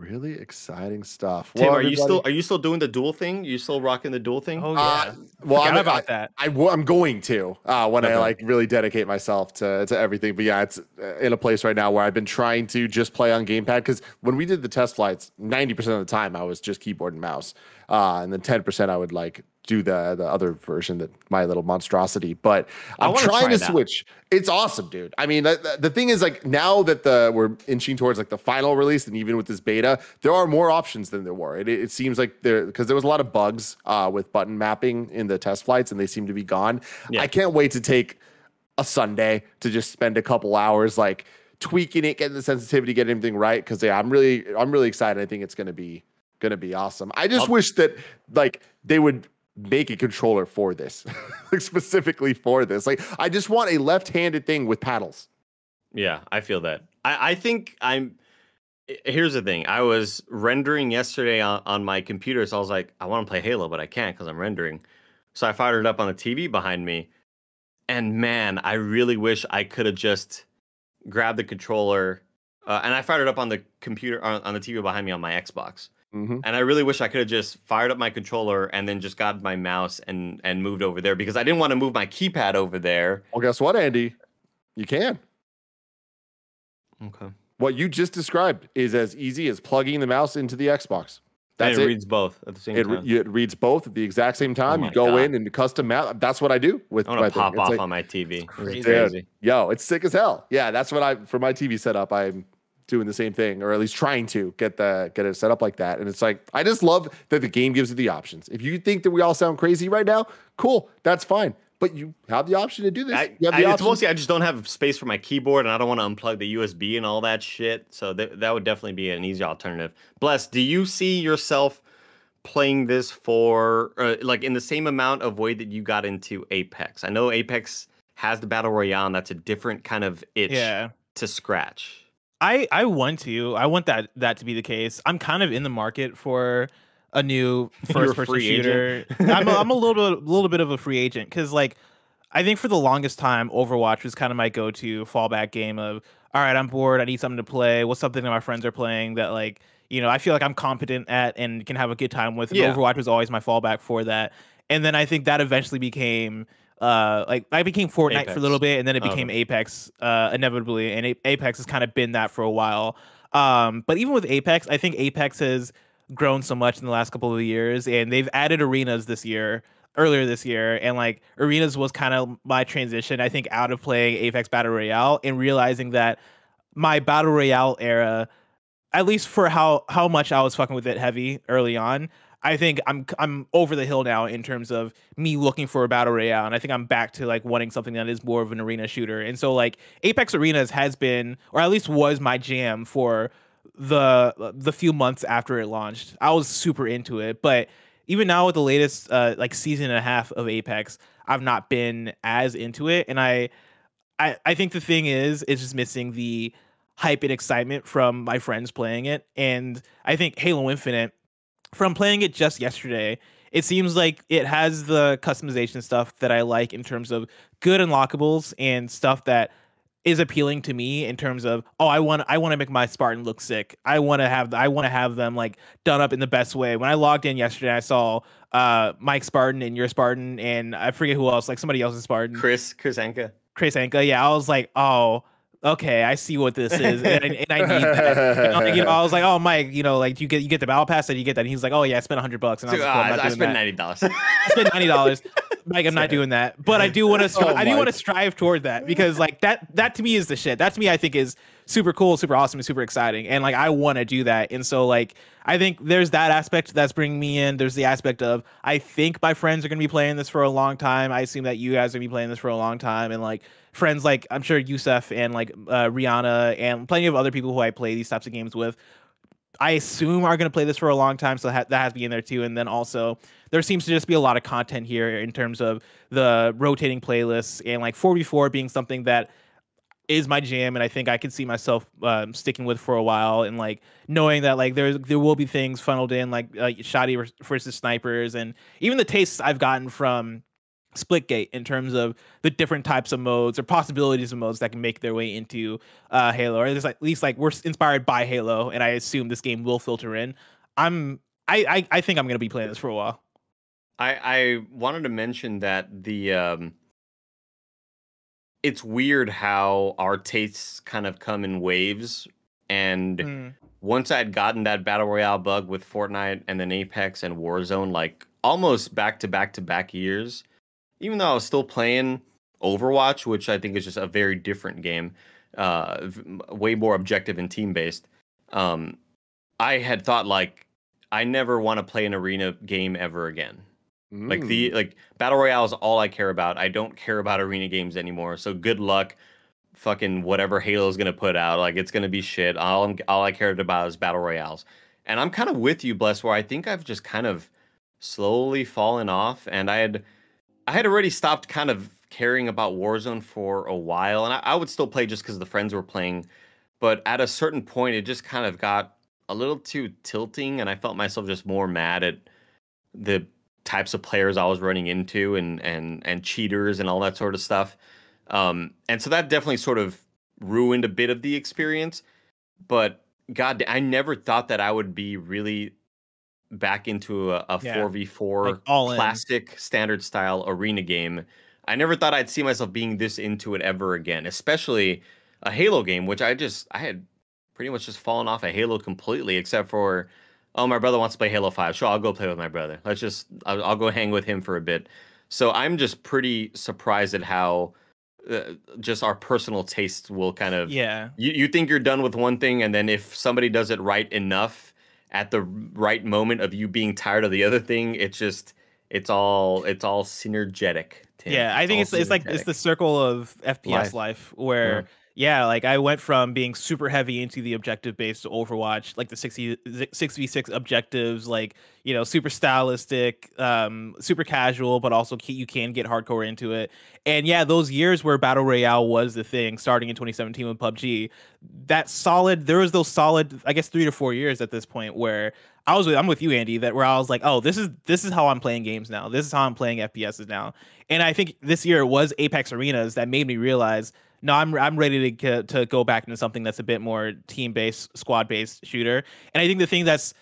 Really exciting stuff. Tim, well, are you still are you still doing the dual thing? You still rocking the dual thing? Oh yeah. Uh, well, I'm about I, that. I, am going to uh, when okay. I like really dedicate myself to to everything. But yeah, it's uh, in a place right now where I've been trying to just play on gamepad because when we did the test flights, 90% of the time I was just keyboard and mouse, uh, and then 10% I would like do the the other version that my little monstrosity but i'm trying try to switch. It's awesome dude. I mean the, the thing is like now that the we're inching towards like the final release and even with this beta there are more options than there were. It, it seems like there because there was a lot of bugs uh, with button mapping in the test flights and they seem to be gone. Yeah. i can't wait to take a sunday to just spend a couple hours like tweaking it getting the sensitivity getting everything right because yeah i'm really i'm really excited. I think it's going to be going to be awesome. I just I'll- wish that like they would make a controller for this, [LAUGHS] like specifically for this. Like, I just want a left-handed thing with paddles. Yeah, I feel that. I, I think I'm. Here's the thing. I was rendering yesterday on, on my computer, so I was like, I want to play Halo, but I can't because I'm rendering. So I fired it up on the TV behind me, and man, I really wish I could have just grabbed the controller, uh, and I fired it up on the computer on, on the TV behind me on my Xbox. Mm-hmm. And I really wish I could have just fired up my controller and then just got my mouse and and moved over there because I didn't want to move my keypad over there. Well, guess what, Andy? You can. Okay. What you just described is as easy as plugging the mouse into the Xbox. That's and it, it, reads both at the same it, time. It reads both at the exact same time. Oh you go God. in and custom map. That's what I do with I my pop off like, on my TV. Crazy. Dude, yo, it's sick as hell. Yeah, that's what I for my TV setup. I'm doing the same thing, or at least trying to get the get it set up like that. And it's like I just love that the game gives you the options. If you think that we all sound crazy right now, cool, that's fine. But you have the option to do this. I, I, it's mostly I just don't have space for my keyboard, and I don't want to unplug the USB and all that shit. So th- that would definitely be an easy alternative. Bless, do you see yourself playing this for uh, like in the same amount of way that you got into Apex? I know Apex has the battle royale, and that's a different kind of itch yeah. to scratch. I I want to. I want that that to be the case. I'm kind of in the market for a new [LAUGHS] first person shooter. [LAUGHS] I'm a, I'm a little bit a little bit of a free agent because like I think for the longest time Overwatch was kind of my go to fallback game of all right I'm bored I need something to play. What's something that my friends are playing that like you know I feel like I'm competent at and can have a good time with. Yeah. Overwatch was always my fallback for that. And then I think that eventually became uh like I became Fortnite Apex. for a little bit and then it became okay. Apex uh inevitably and a- Apex has kind of been that for a while. Um but even with Apex, I think Apex has grown so much in the last couple of years and they've added arenas this year earlier this year and like arenas was kind of my transition I think out of playing Apex Battle Royale and realizing that my Battle Royale era at least for how how much I was fucking with it heavy early on I think I'm I'm over the hill now in terms of me looking for a battle royale, and I think I'm back to like wanting something that is more of an arena shooter. And so like Apex Arenas has been, or at least was my jam for the the few months after it launched. I was super into it, but even now with the latest uh, like season and a half of Apex, I've not been as into it, and I I I think the thing is, it's just missing the hype and excitement from my friends playing it, and I think Halo Infinite from playing it just yesterday, it seems like it has the customization stuff that I like in terms of good unlockables and stuff that is appealing to me in terms of oh I want I want to make my Spartan look sick. I want to have I want to have them like done up in the best way. When I logged in yesterday, I saw uh Mike Spartan and your Spartan and I forget who else, like somebody else's Spartan. Chris Chris Anka. Chris Anka. Yeah, I was like, "Oh, okay, I see what this is, and, I, and I need that. You know, I was like, [LAUGHS] oh, Mike, you know, like you get you get the battle pass, and you get that. And he's like, oh yeah, I spent hundred bucks, and I was like, oh, I spent ninety dollars. I spent ninety dollars. Mike, I'm not doing that, but I do want to. [LAUGHS] Oh stri- oh, I do want to strive toward that because like that that to me is the shit. That to me, I think is super cool, super awesome, and super exciting. And like I want to do that. And so like I think there's that aspect that's bringing me in. There's the aspect of I think my friends are gonna be playing this for a long time. I assume that you guys are gonna be playing this for a long time, and like friends like I'm sure Yusuf and like uh, Rihanna and plenty of other people who I play these types of games with. I assume are going to play this for a long time, so that has to be in there too. And then also, there seems to just be a lot of content here in terms of the rotating playlists and like 4v4 being something that is my jam, and I think I could see myself um, sticking with for a while, and like knowing that like there there will be things funneled in like uh, shotty versus snipers, and even the tastes I've gotten from Splitgate in terms of the different types of modes or possibilities of modes that can make their way into uh, Halo, or at least like we're inspired by Halo, and I assume this game will filter in. I'm I I, I think I'm gonna be playing this for a while. I I wanted to mention that the um it's weird how our tastes kind of come in waves. And mm. once I'd gotten that battle royale bug with Fortnite and then Apex and Warzone, like almost back to back to back years, even though I was still playing Overwatch, which I think is just a very different game, uh, way more objective and team based. Um, I had thought like I never want to play an arena game ever again. Mm. Like the mm. like battle royale is all I care about. I don't care about arena games anymore. So good luck, fucking whatever Halo is gonna put out. Like it's gonna be shit. All I'm, all I cared about is battle royales. And I'm kind of with you, Bless, where I think I've just kind of slowly fallen off. And I had I had already stopped kind of caring about Warzone for a while, and I, I would still play just because the friends were playing. But at a certain point, it just kind of got a little too tilting, and I felt myself just more mad at the types of players I was running into and and and cheaters and all that sort of stuff. Um, and so that definitely sort of ruined a bit of the experience. But God, I never thought that I would be really back into a, 4v4 like classic in. standard style arena game. I never thought I'd see myself being this into it ever again, especially a Halo game, which I just I had pretty much just fallen off of Halo completely, except for oh, my brother wants to play Halo 5. Sure, I'll go play with my brother. Let's just, I'll, I'll go hang with him for a bit. So I'm just pretty surprised at how uh, just our personal tastes will kind of, yeah. You, you think you're done with one thing, and then if somebody does it right enough at the right moment of you being tired of the other thing, it's just, it's all, it's all synergetic. Tim. Yeah, I think it's, it's, it's like, it's the circle of FPS life, life where, yeah yeah, like I went from being super heavy into the objective based Overwatch, like the 60, 6v6 objectives, like, you know, super stylistic, um, super casual, but also you can get hardcore into it. And yeah, those years where Battle Royale was the thing, starting in 2017 with PUBG, that solid, there was those solid, I guess, three to four years at this point where I was with, I'm with you, Andy, that where I was like, oh, this is this is how I'm playing games now. This is how I'm playing FPSs now. And I think this year it was Apex Arenas that made me realize – no, I'm I'm ready to to go back into something that's a bit more team based, squad based shooter. And I think the thing that's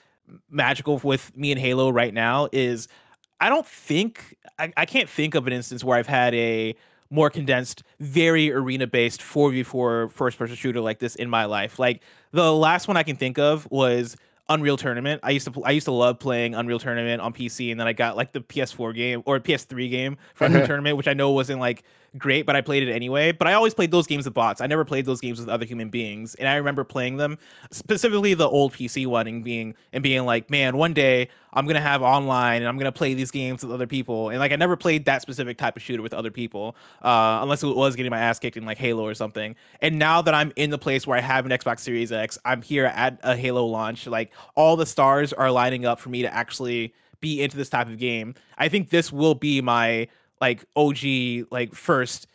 magical with me and Halo right now is I don't think I, I can't think of an instance where I've had a more condensed, very arena based 4v4 first person shooter like this in my life. Like the last one I can think of was Unreal Tournament. I used to I used to love playing Unreal Tournament on PC, and then I got like the PS4 game or PS3 game for Unreal [LAUGHS] Tournament, which I know wasn't like great, but I played it anyway. But I always played those games with bots. I never played those games with other human beings. And I remember playing them, specifically the old PC one, and being and being like, man, one day I'm gonna have online and I'm gonna play these games with other people. And like I never played that specific type of shooter with other people, uh, unless it was getting my ass kicked in like Halo or something. And now that I'm in the place where I have an Xbox Series X, I'm here at a Halo launch. Like all the stars are lining up for me to actually be into this type of game. I think this will be my like OG like first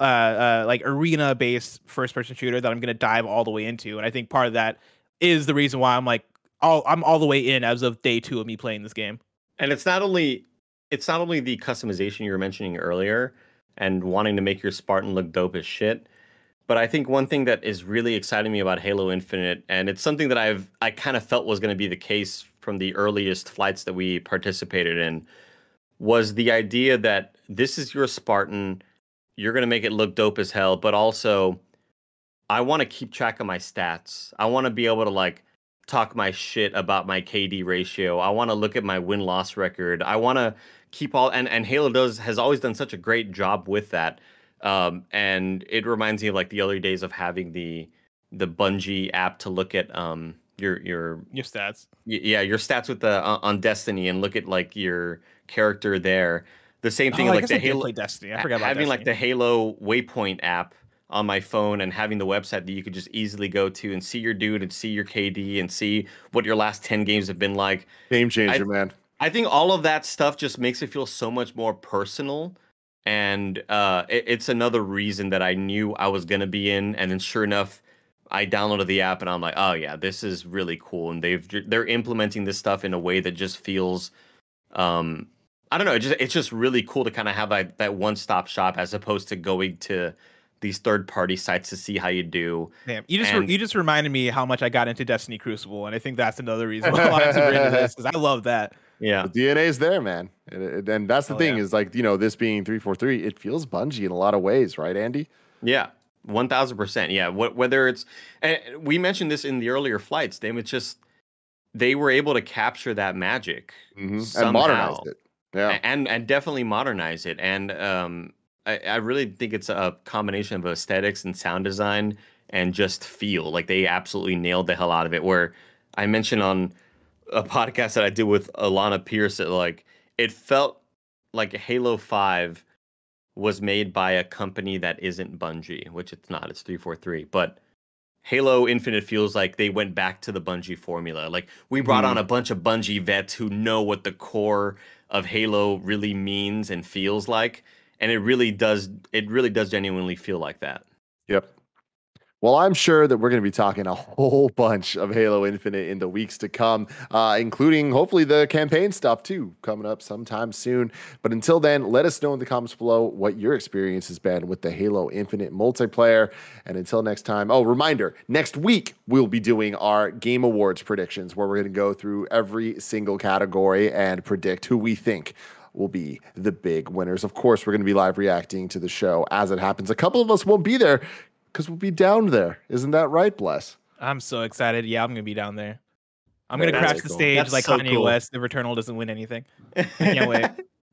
uh, uh like arena based first person shooter that I'm gonna dive all the way into. And I think part of that is the reason why I'm like all I'm all the way in as of day two of me playing this game. And it's not only it's not only the customization you were mentioning earlier and wanting to make your Spartan look dope as shit. But I think one thing that is really exciting me about Halo Infinite, and it's something that I've I kind of felt was going to be the case from the earliest flights that we participated in, was the idea that this is your Spartan. You're going to make it look dope as hell, but also I want to keep track of my stats. I want to be able to like talk my shit about my KD ratio. I want to look at my win loss record. I want to keep all and and Halo does has always done such a great job with that. Um, and it reminds me of like the early days of having the the Bungie app to look at um your your Your stats. yeah your stats with the uh, on Destiny and look at like your character there. The same thing oh, I like guess the I Halo play Destiny. I forgot about having like the Halo Waypoint app on my phone and having the website that you could just easily go to and see your dude and see your KD and see what your last 10 games have been like. Game changer, man. I think all of that stuff just makes it feel so much more personal. And uh, it- it's another reason that I knew I was going to be in. And then sure enough, I downloaded the app and I'm like, oh yeah, this is really cool. And they've they're implementing this stuff in a way that just feels, um, I don't know, it just it's just really cool to kind of have that that one stop shop as opposed to going to these third party sites to see how you do. Damn, you just and- you just reminded me how much I got into Destiny Crucible, and I think that's another reason [LAUGHS] why I wanted to bring into this because I love that. Yeah, The DNA is there, man. And, it- and that's the Oh, thing yeah. is like, you know, this being 343, it feels Bungie in a lot of ways, right, Andy? Yeah, one thousand percent. Yeah, what whether it's and we mentioned this in the earlier flights. They was just they were able to capture that magic Mhm. And modernize it. Yeah. and and definitely modernize it. And um, I, I really think it's a combination of aesthetics and sound design and just feel like they absolutely nailed the hell out of it. Where I mentioned on a [LAUGHS] podcast that I did with Alana Pierce that like it felt like Halo Five was made by a company that isn't Bungie, which it's not. It's three four three, but. Halo Infinite feels like they went back to the Bungie formula. Like we brought Mhm. on a bunch of Bungie vets who know what the core of Halo really means and feels like, and it really does. It really does genuinely feel like that. Yep. Well, I'm sure that we're going to be talking a whole bunch of Halo Infinite in the weeks to come, uh, including hopefully the campaign stuff too, coming up sometime soon. But until then, let us know in the comments below what your experience has been with the Halo Infinite multiplayer. And until next time, oh, reminder next week, we'll be doing our Game Awards predictions where we're going to go through every single category and predict who we think will be the big winners. Of course, we're going to be live reacting to the show as it happens. A couple of us won't be there because we'll be down there. Isn't that right, Bless? I'm so excited. Yeah, I'm gonna be down there. I'm gonna That's crash the cool. stage That's like so Kanye cool. West. The Returnal doesn't win anything. can't wait.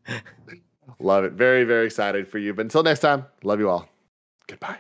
[LAUGHS] Love it. Very, very excited for you. But until next time, love you all. Goodbye.